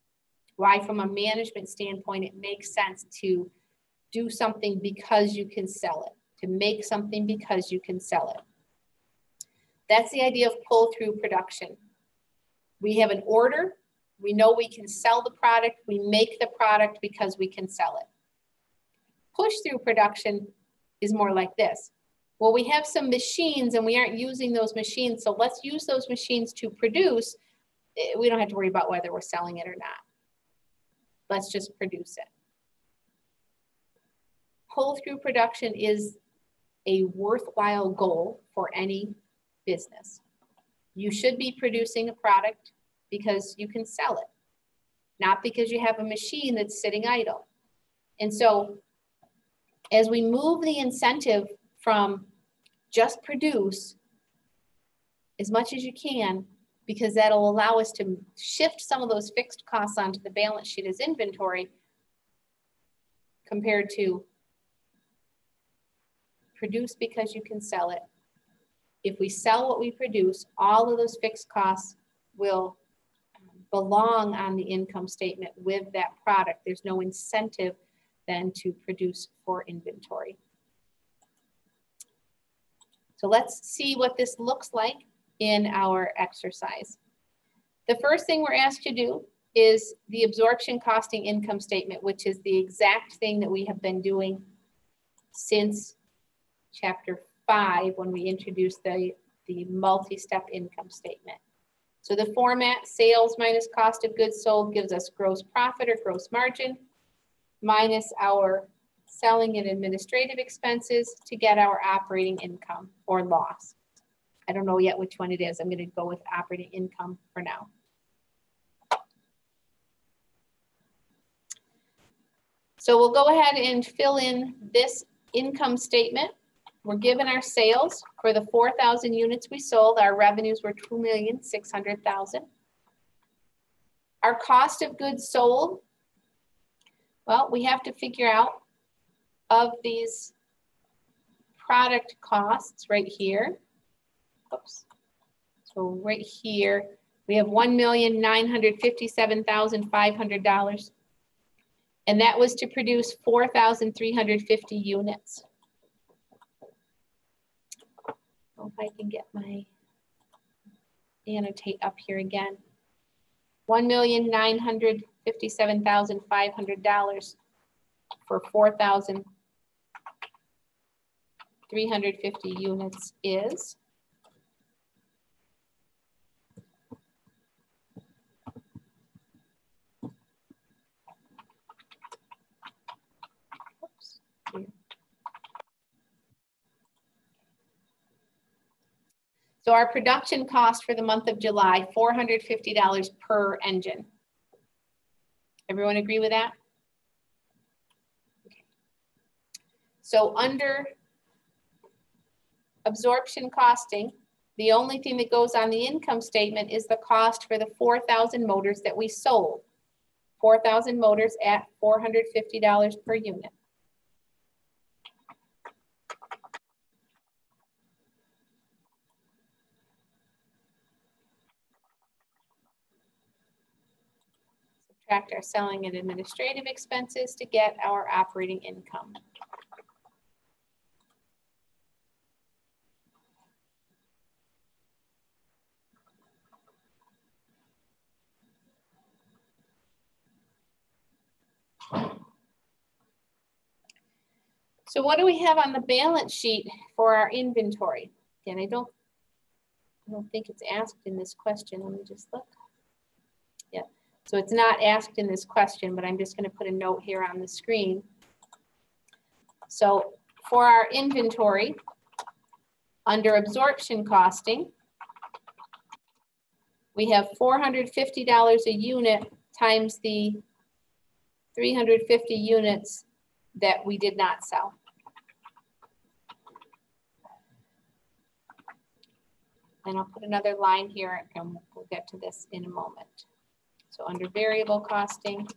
Why, from a management standpoint, it makes sense to do something because you can sell it, to make something because you can sell it. That's the idea of pull through production. We have an order, we know we can sell the product, we make the product because we can sell it. Push through production is more like this. Well, we have some machines and we aren't using those machines, so let's use those machines to produce. Eh, we don't have to worry about whether we're selling it or not. Let's just produce it. Pull through production is a worthwhile goal for any business. You should be producing a product because you can sell it, not because you have a machine that's sitting idle. And so as we move the incentive from just produce as much as you can, because that'll allow us to shift some of those fixed costs onto the balance sheet as inventory compared to produce because you can sell it if we sell what we produce, all of those fixed costs will um, belong on the income statement with that product. There's no incentive then to produce for inventory. So let's see what this looks like in our exercise. The first thing we're asked to do is the absorption costing income statement, which is the exact thing that we have been doing since chapter five when we introduced the, the multi-step income statement. So the format sales minus cost of goods sold gives us gross profit or gross margin minus our selling and administrative expenses to get our operating income or loss. I don't know yet which one it is. I'm going to go with operating income for now. So we'll go ahead and fill in this income statement we're given our sales for the 4,000 units we sold. Our revenues were 2,600,000. Our cost of goods sold, well, we have to figure out of these product costs right here. So right here, we have $1,957,500. And that was to produce 4,350 units if I can get my annotate up here again. One million nine hundred fifty-seven thousand five hundred dollars for four thousand three hundred fifty units is So our production cost for the month of July, $450 per engine. Everyone agree with that? Okay. So under absorption costing, the only thing that goes on the income statement is the cost for the 4,000 motors that we sold. 4,000 motors at $450 per unit. subtract our selling and administrative expenses to get our operating income. So what do we have on the balance sheet for our inventory? Again, I don't, I don't think it's asked in this question. Let me just look. So it's not asked in this question, but I'm just gonna put a note here on the screen. So for our inventory, under absorption costing, we have four hundred fifty dollars a unit times the three hundred fifty units that we did not sell. And I'll put another line here and we'll get to this in a moment. So under variable costing,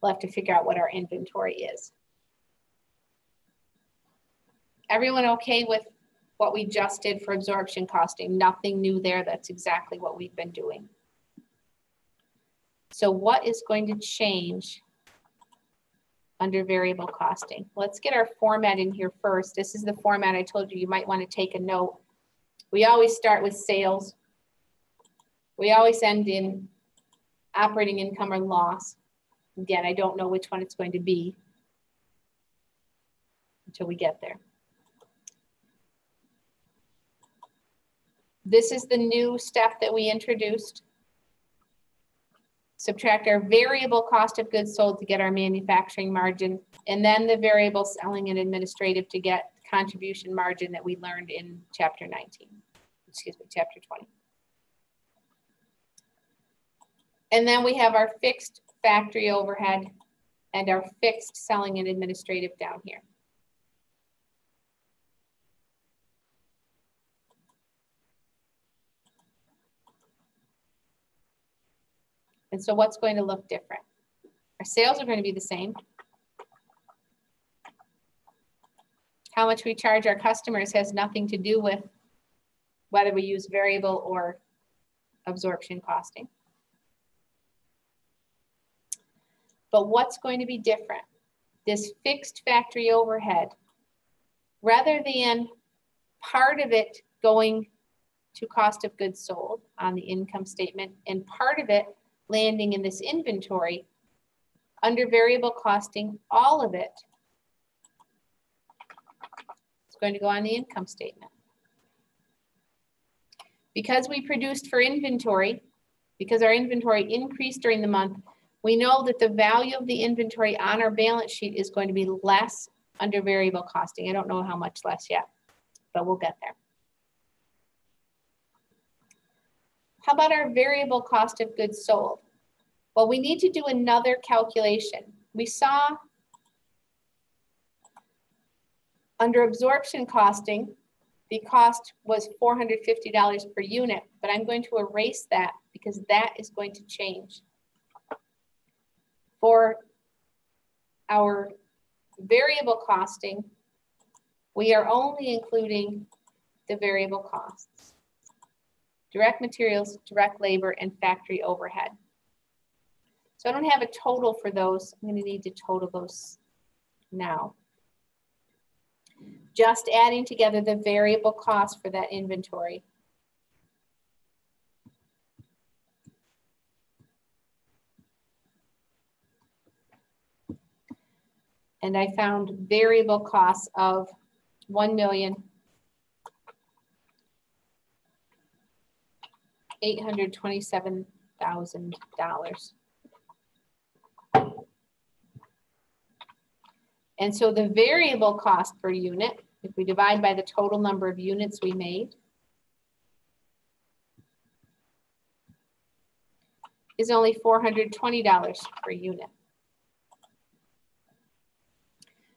we'll have to figure out what our inventory is. Everyone okay with what we just did for absorption costing? Nothing new there. That's exactly what we've been doing. So what is going to change under variable costing? Let's get our format in here first. This is the format I told you you might want to take a note. We always start with sales. We always end in operating income or loss. Again, I don't know which one it's going to be until we get there. This is the new step that we introduced. Subtract our variable cost of goods sold to get our manufacturing margin, and then the variable selling and administrative to get contribution margin that we learned in chapter 19, excuse me, chapter 20. And then we have our fixed factory overhead and our fixed selling and administrative down here. And so what's going to look different? Our sales are going to be the same. How much we charge our customers has nothing to do with whether we use variable or absorption costing. But what's going to be different? This fixed factory overhead, rather than part of it going to cost of goods sold on the income statement and part of it landing in this inventory, under variable costing, all of it is going to go on the income statement. Because we produced for inventory, because our inventory increased during the month, we know that the value of the inventory on our balance sheet is going to be less under variable costing. I don't know how much less yet, but we'll get there. How about our variable cost of goods sold? Well, we need to do another calculation. We saw under absorption costing, the cost was $450 per unit, but I'm going to erase that because that is going to change. For our variable costing, we are only including the variable costs direct materials, direct labor, and factory overhead. So I don't have a total for those. I'm going to need to total those now. Just adding together the variable cost for that inventory. And I found variable costs of 1 million eight hundred twenty-seven thousand dollars. And so the variable cost per unit, if we divide by the total number of units we made, is only $420 per unit.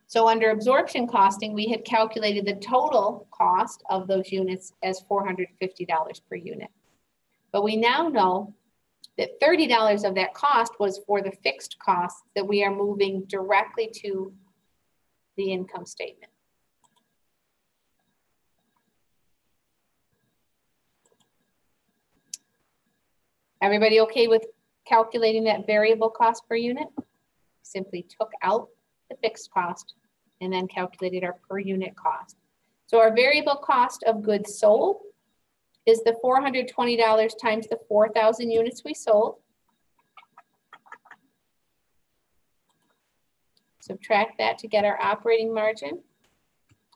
So under absorption costing, we had calculated the total cost of those units as $450 per unit. But we now know that $30 of that cost was for the fixed costs that we are moving directly to the income statement. Everybody okay with calculating that variable cost per unit? Simply took out the fixed cost and then calculated our per unit cost. So our variable cost of goods sold is the $420 times the 4,000 units we sold. Subtract that to get our operating margin.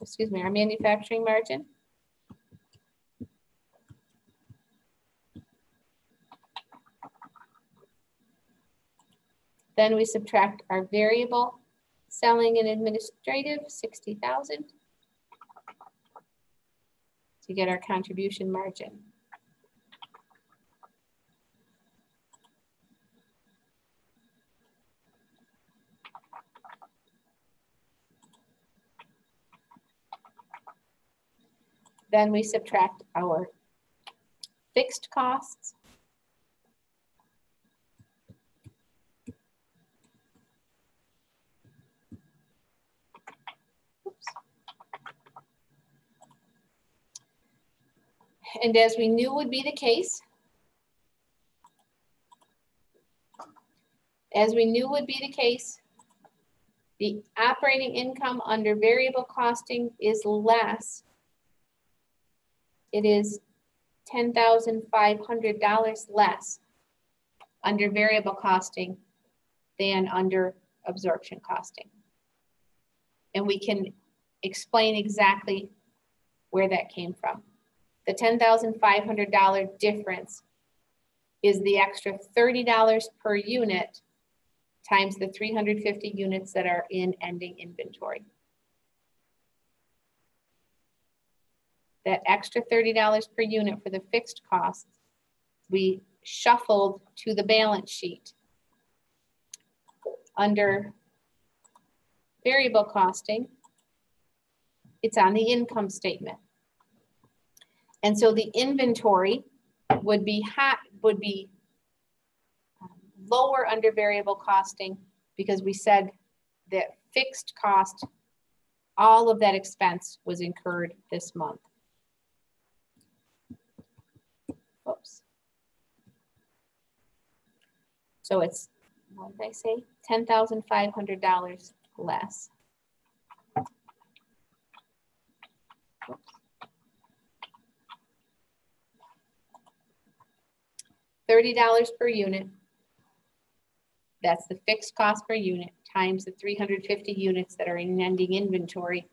Excuse me, our manufacturing margin. Then we subtract our variable selling and administrative, sixty thousand. To get our contribution margin. Then we subtract our fixed costs. And as we knew would be the case, as we knew would be the case, the operating income under variable costing is less it is ten thousand five hundred dollars less under variable costing than under absorption costing. And we can explain exactly where that came from. The ten thousand five hundred dollar difference is the extra thirty dollars per unit times the three hundred fifty units that are in ending inventory. that extra $30 per unit for the fixed costs, we shuffled to the balance sheet. Under variable costing, it's on the income statement. And so the inventory would be hot, would be um, lower under variable costing because we said that fixed cost, all of that expense was incurred this month. Oops. So it's, what did I say? Ten thousand five hundred dollars less. $30 per unit. That's the fixed cost per unit times the 350 units that are in ending inventory.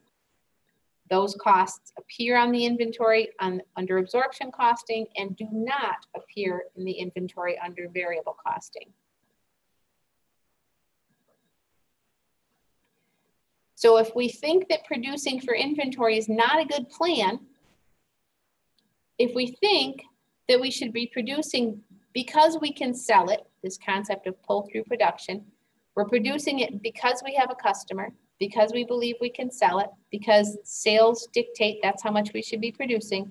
Those costs appear on the inventory on, under absorption costing and do not appear in the inventory under variable costing. So if we think that producing for inventory is not a good plan, if we think that we should be producing because we can sell it, this concept of pull through production, we're producing it because we have a customer, because we believe we can sell it, because sales dictate that's how much we should be producing.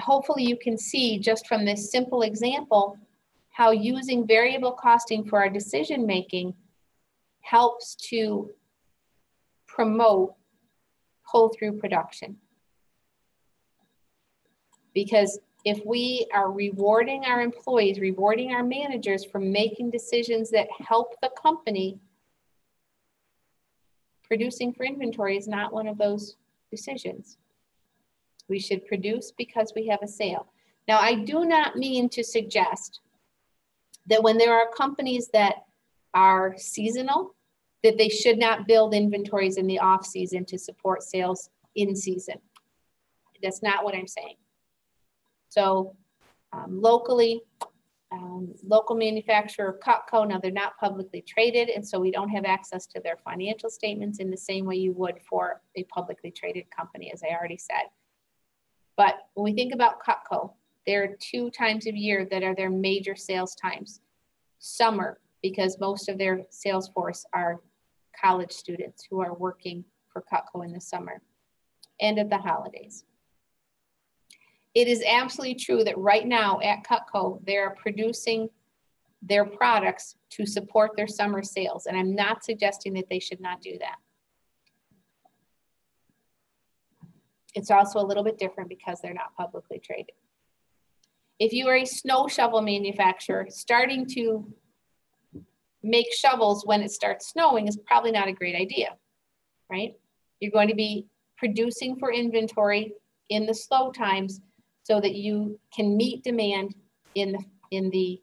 Hopefully you can see just from this simple example how using variable costing for our decision making helps to promote pull through production. Because if we are rewarding our employees, rewarding our managers for making decisions that help the company, producing for inventory is not one of those decisions. We should produce because we have a sale. Now, I do not mean to suggest that when there are companies that are seasonal, that they should not build inventories in the off season to support sales in season. That's not what I'm saying. So um, locally, um, local manufacturer Cutco, now they're not publicly traded, and so we don't have access to their financial statements in the same way you would for a publicly traded company, as I already said. But when we think about Cutco, there are two times of year that are their major sales times. Summer, because most of their sales force are college students who are working for Cutco in the summer, and at the holidays it is absolutely true that right now at Cutco, they're producing their products to support their summer sales. And I'm not suggesting that they should not do that. It's also a little bit different because they're not publicly traded. If you are a snow shovel manufacturer, starting to make shovels when it starts snowing is probably not a great idea, right? You're going to be producing for inventory in the slow times so that you can meet demand in the, in the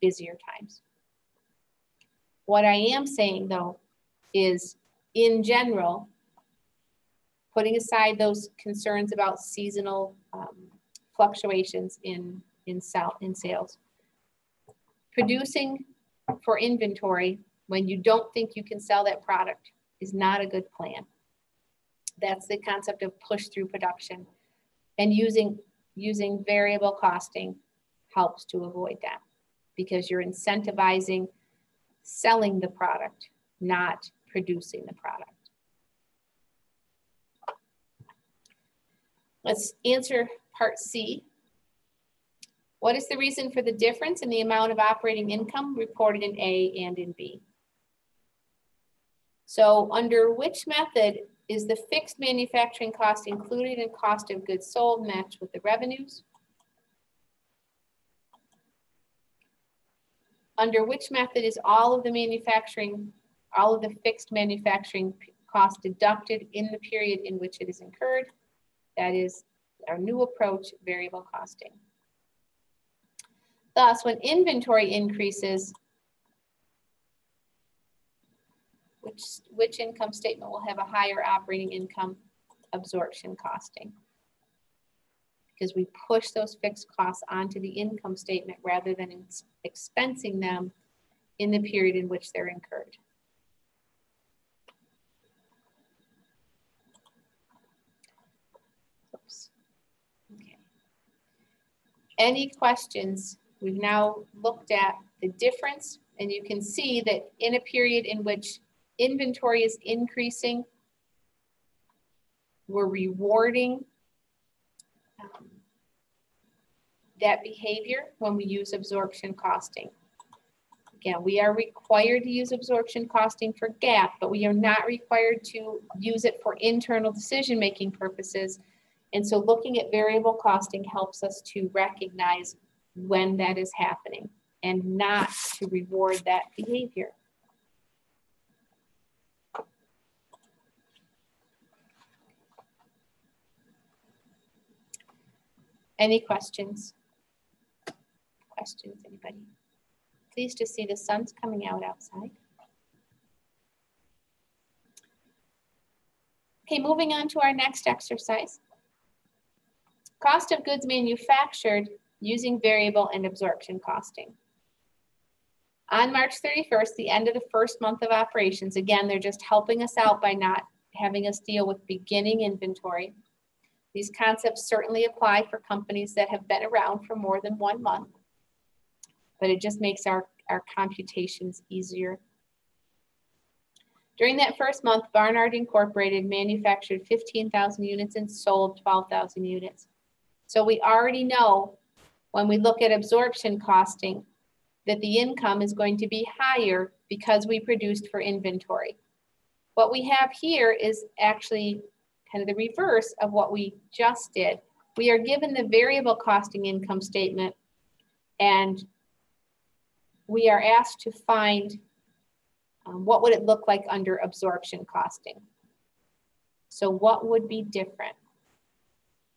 busier times. What I am saying though is in general, putting aside those concerns about seasonal um, fluctuations in, in, sal- in sales, producing for inventory when you don't think you can sell that product is not a good plan. That's the concept of push through production. And using, using variable costing helps to avoid that because you're incentivizing selling the product, not producing the product. Let's answer part C. What is the reason for the difference in the amount of operating income reported in A and in B? So under which method is the fixed manufacturing cost included in cost of goods sold matched with the revenues? Under which method is all of the manufacturing, all of the fixed manufacturing cost deducted in the period in which it is incurred? That is our new approach, variable costing. Thus, when inventory increases, which, which income statement will have a higher operating income absorption costing? Because we push those fixed costs onto the income statement rather than expensing them in the period in which they're incurred. Oops. Okay. Any questions? We've now looked at the difference and you can see that in a period in which inventory is increasing. We're rewarding um, that behavior when we use absorption costing. Again, we are required to use absorption costing for GAAP, but we are not required to use it for internal decision-making purposes. And so looking at variable costing helps us to recognize when that is happening and not to reward that behavior. Any questions? Questions, anybody? Pleased to see the sun's coming out outside. Okay, moving on to our next exercise. Cost of goods manufactured using variable and absorption costing. On March 31st, the end of the first month of operations, again, they're just helping us out by not having us deal with beginning inventory. These concepts certainly apply for companies that have been around for more than one month, but it just makes our, our computations easier. During that first month, Barnard Incorporated manufactured 15,000 units and sold 12,000 units. So we already know when we look at absorption costing that the income is going to be higher because we produced for inventory. What we have here is actually kind of the reverse of what we just did. We are given the variable costing income statement and we are asked to find um, what would it look like under absorption costing. So what would be different?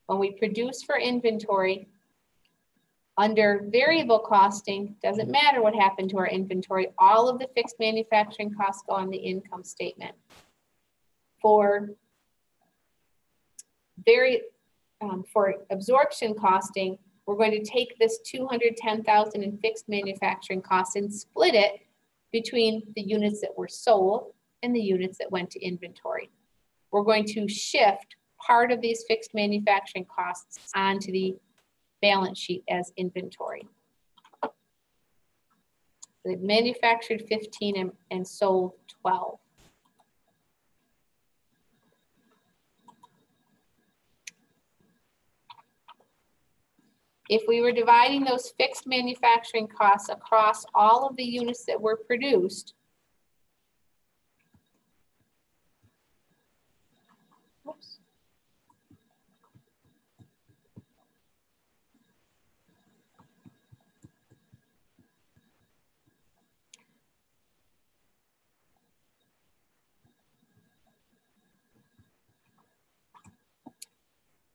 When we produce for inventory, under variable costing, doesn't matter what happened to our inventory, all of the fixed manufacturing costs go on the income statement. For very, um, for absorption costing, we're going to take this 210,000 in fixed manufacturing costs and split it between the units that were sold and the units that went to inventory. We're going to shift part of these fixed manufacturing costs onto the balance sheet as inventory. They've manufactured 15 and, and sold 12. If we were dividing those fixed manufacturing costs across all of the units that were produced,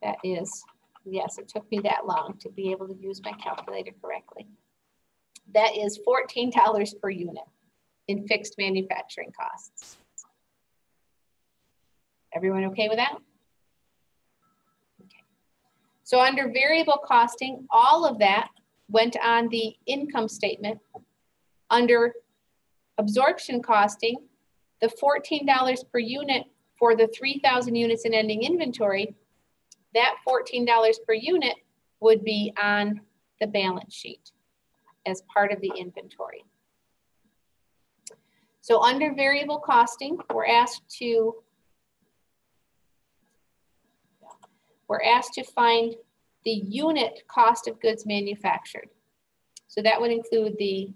that is Yes, it took me that long to be able to use my calculator correctly. That is $14 per unit. in fixed manufacturing costs. Everyone okay with that? Okay. So under variable costing, all of that went on the income statement. Under absorption costing, the $14 per unit for the 3,000 units in ending inventory, that $14 per unit would be on the balance sheet as part of the inventory. So under variable costing, we're asked to we're asked to find the unit cost of goods manufactured. So that would include the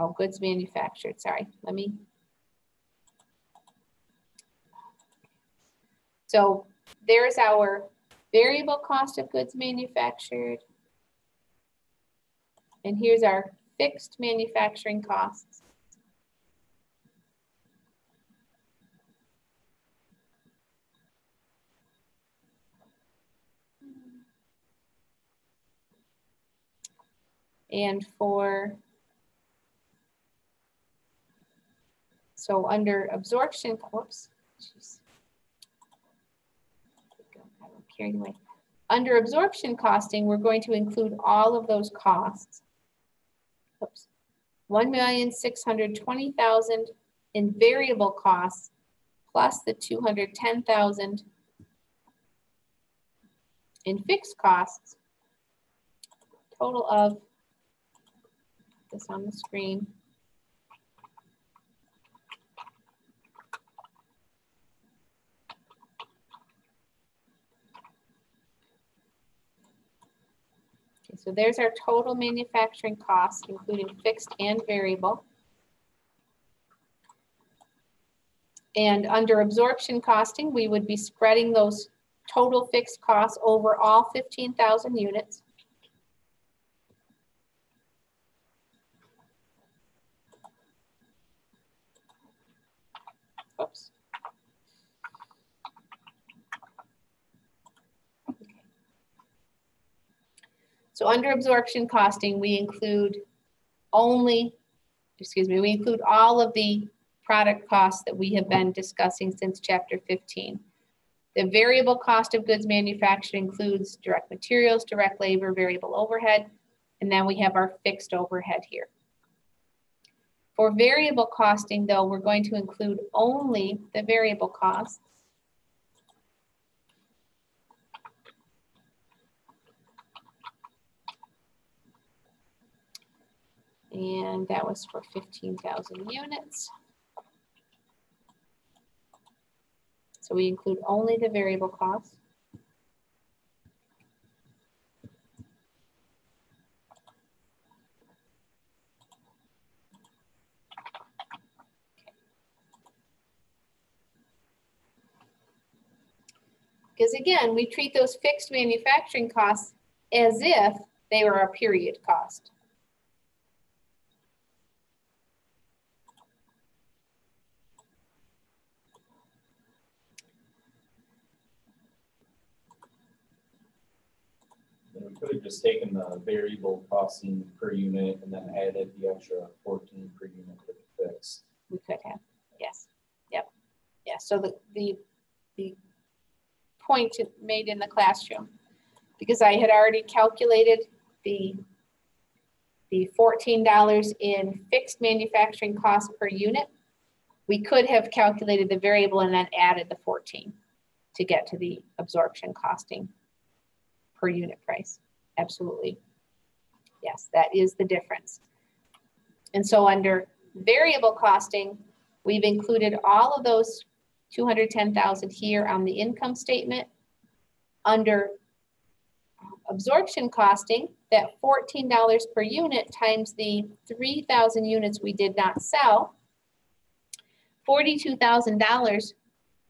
oh, goods manufactured, sorry, let me. So there's our variable cost of goods manufactured. And here's our fixed manufacturing costs. And for, so under absorption, whoops, jeez. Under absorption costing, we're going to include all of those costs. Oops. 1,620,000 in variable costs plus the 210,000 in fixed costs. Total of this on the screen. So there's our total manufacturing cost, including fixed and variable. And under absorption costing, we would be spreading those total fixed costs over all 15,000 units. Oops. So under absorption costing, we include only, excuse me, we include all of the product costs that we have been discussing since chapter 15. The variable cost of goods manufactured includes direct materials, direct labor, variable overhead, and then we have our fixed overhead here. For variable costing, though, we're going to include only the variable costs. And that was for 15,000 units. So we include only the variable costs. Because again, we treat those fixed manufacturing costs as if they were a period cost. Then we could have just taken the variable costing per unit and then added the extra fourteen per unit to the fixed. We could have, yes, yep. Yeah, so the, the, the point made in the classroom, because I had already calculated the, the fourteen dollars in fixed manufacturing cost per unit, we could have calculated the variable and then added the fourteen to get to the absorption costing per unit price. Absolutely. Yes, that is the difference. And so under variable costing, we've included all of those 210,000 here on the income statement. Under absorption costing, that $14 per unit times the 3,000 units we did not sell, $42,000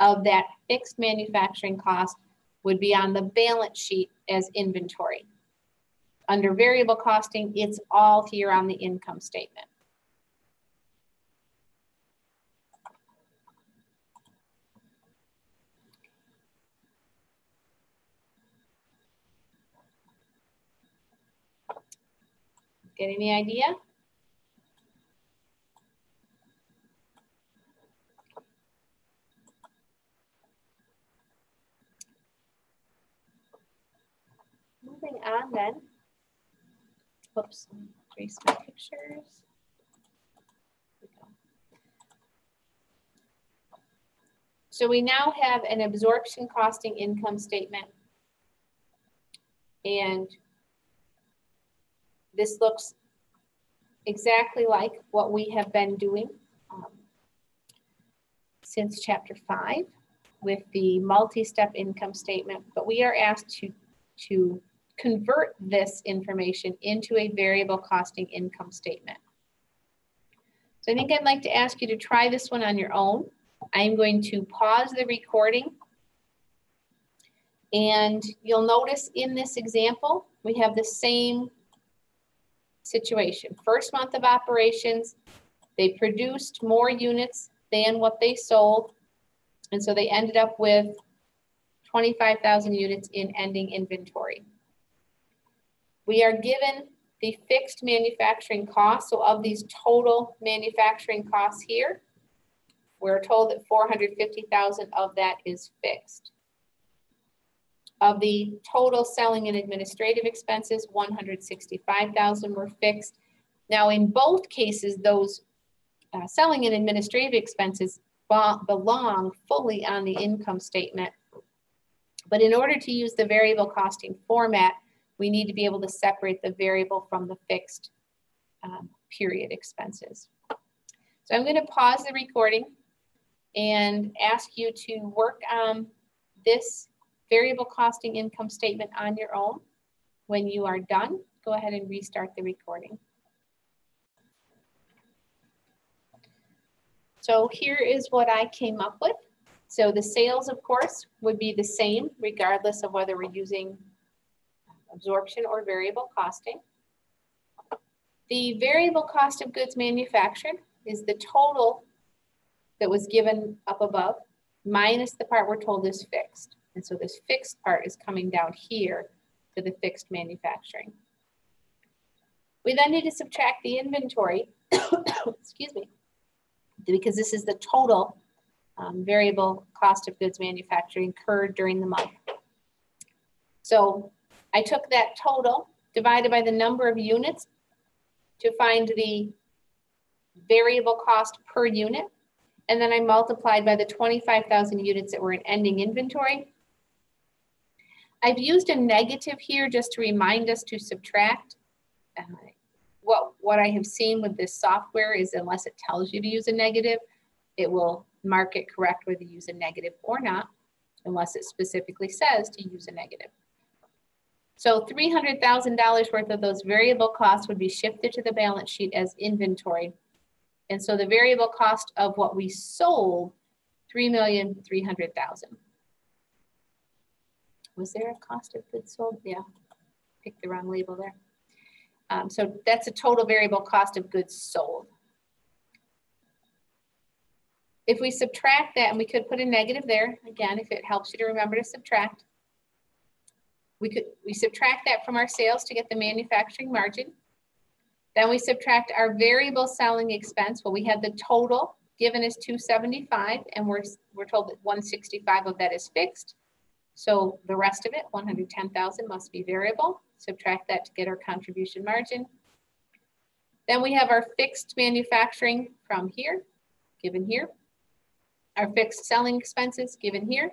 of that fixed manufacturing cost would be on the balance sheet as inventory. Under variable costing, it's all here on the income statement. Get any idea? Then. Oops, erase my pictures. So we now have an absorption costing income statement. And this looks exactly like what we have been doing um, since chapter five with the multi-step income statement, but we are asked to, to convert this information into a variable costing income statement. So I think I'd like to ask you to try this one on your own. I'm going to pause the recording. And you'll notice in this example, we have the same situation. First month of operations, they produced more units than what they sold. And so they ended up with 25,000 units in ending inventory. We are given the fixed manufacturing costs. So of these total manufacturing costs here, we're told that 450,000 of that is fixed. Of the total selling and administrative expenses, 165,000 were fixed. Now in both cases, those uh, selling and administrative expenses belong fully on the income statement. But in order to use the variable costing format, we need to be able to separate the variable from the fixed um, period expenses. So I'm gonna pause the recording and ask you to work on this variable costing income statement on your own. When you are done, go ahead and restart the recording. So here is what I came up with. So the sales, of course, would be the same regardless of whether we're using absorption or variable costing. The variable cost of goods manufactured is the total that was given up above minus the part we're told is fixed. And so this fixed part is coming down here to the fixed manufacturing. We then need to subtract the inventory, *coughs* excuse me, because this is the total um, variable cost of goods manufactured incurred during the month. So I took that total divided by the number of units to find the variable cost per unit. And then I multiplied by the 25,000 units that were in ending inventory. I've used a negative here just to remind us to subtract. Uh, what, what I have seen with this software is unless it tells you to use a negative, it will mark it correct whether you use a negative or not, unless it specifically says to use a negative. So $300,000 worth of those variable costs would be shifted to the balance sheet as inventory. And so the variable cost of what we sold, 3,300,000. Was there a cost of goods sold? Yeah, picked the wrong label there. Um, so that's a total variable cost of goods sold. If we subtract that, and we could put a negative there, again, if it helps you to remember to subtract, we could we subtract that from our sales to get the manufacturing margin. Then we subtract our variable selling expense. Well, we had the total given as 275 and we're, we're told that 165 of that is fixed. So the rest of it, 110,000 must be variable. Subtract that to get our contribution margin. Then we have our fixed manufacturing from here, given here. Our fixed selling expenses given here.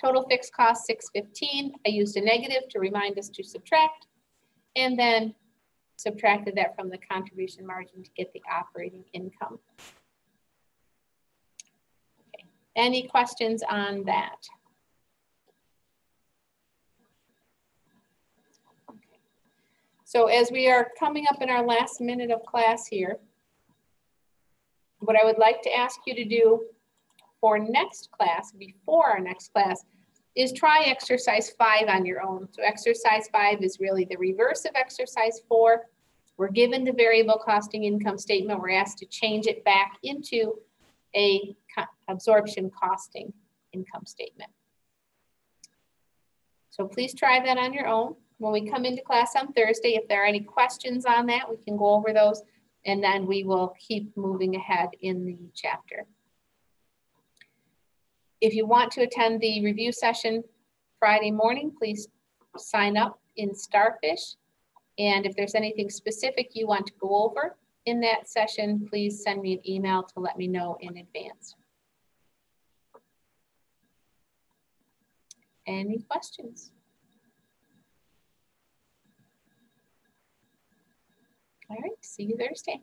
Total fixed cost 615. I used a negative to remind us to subtract and then subtracted that from the contribution margin to get the operating income. Okay. Any questions on that? Okay. So as we are coming up in our last minute of class here, what I would like to ask you to do for next class, before our next class, is try exercise five on your own. So exercise five is really the reverse of exercise four. We're given the variable costing income statement. We're asked to change it back into a absorption costing income statement. So please try that on your own. when we come into class on Thursday, if there are any questions on that, we can go over those. And then we will keep moving ahead in the chapter. If you want to attend the review session Friday morning, please sign up in Starfish. And if there's anything specific you want to go over in that session, please send me an email to let me know in advance. Any questions? All right, see you Thursday.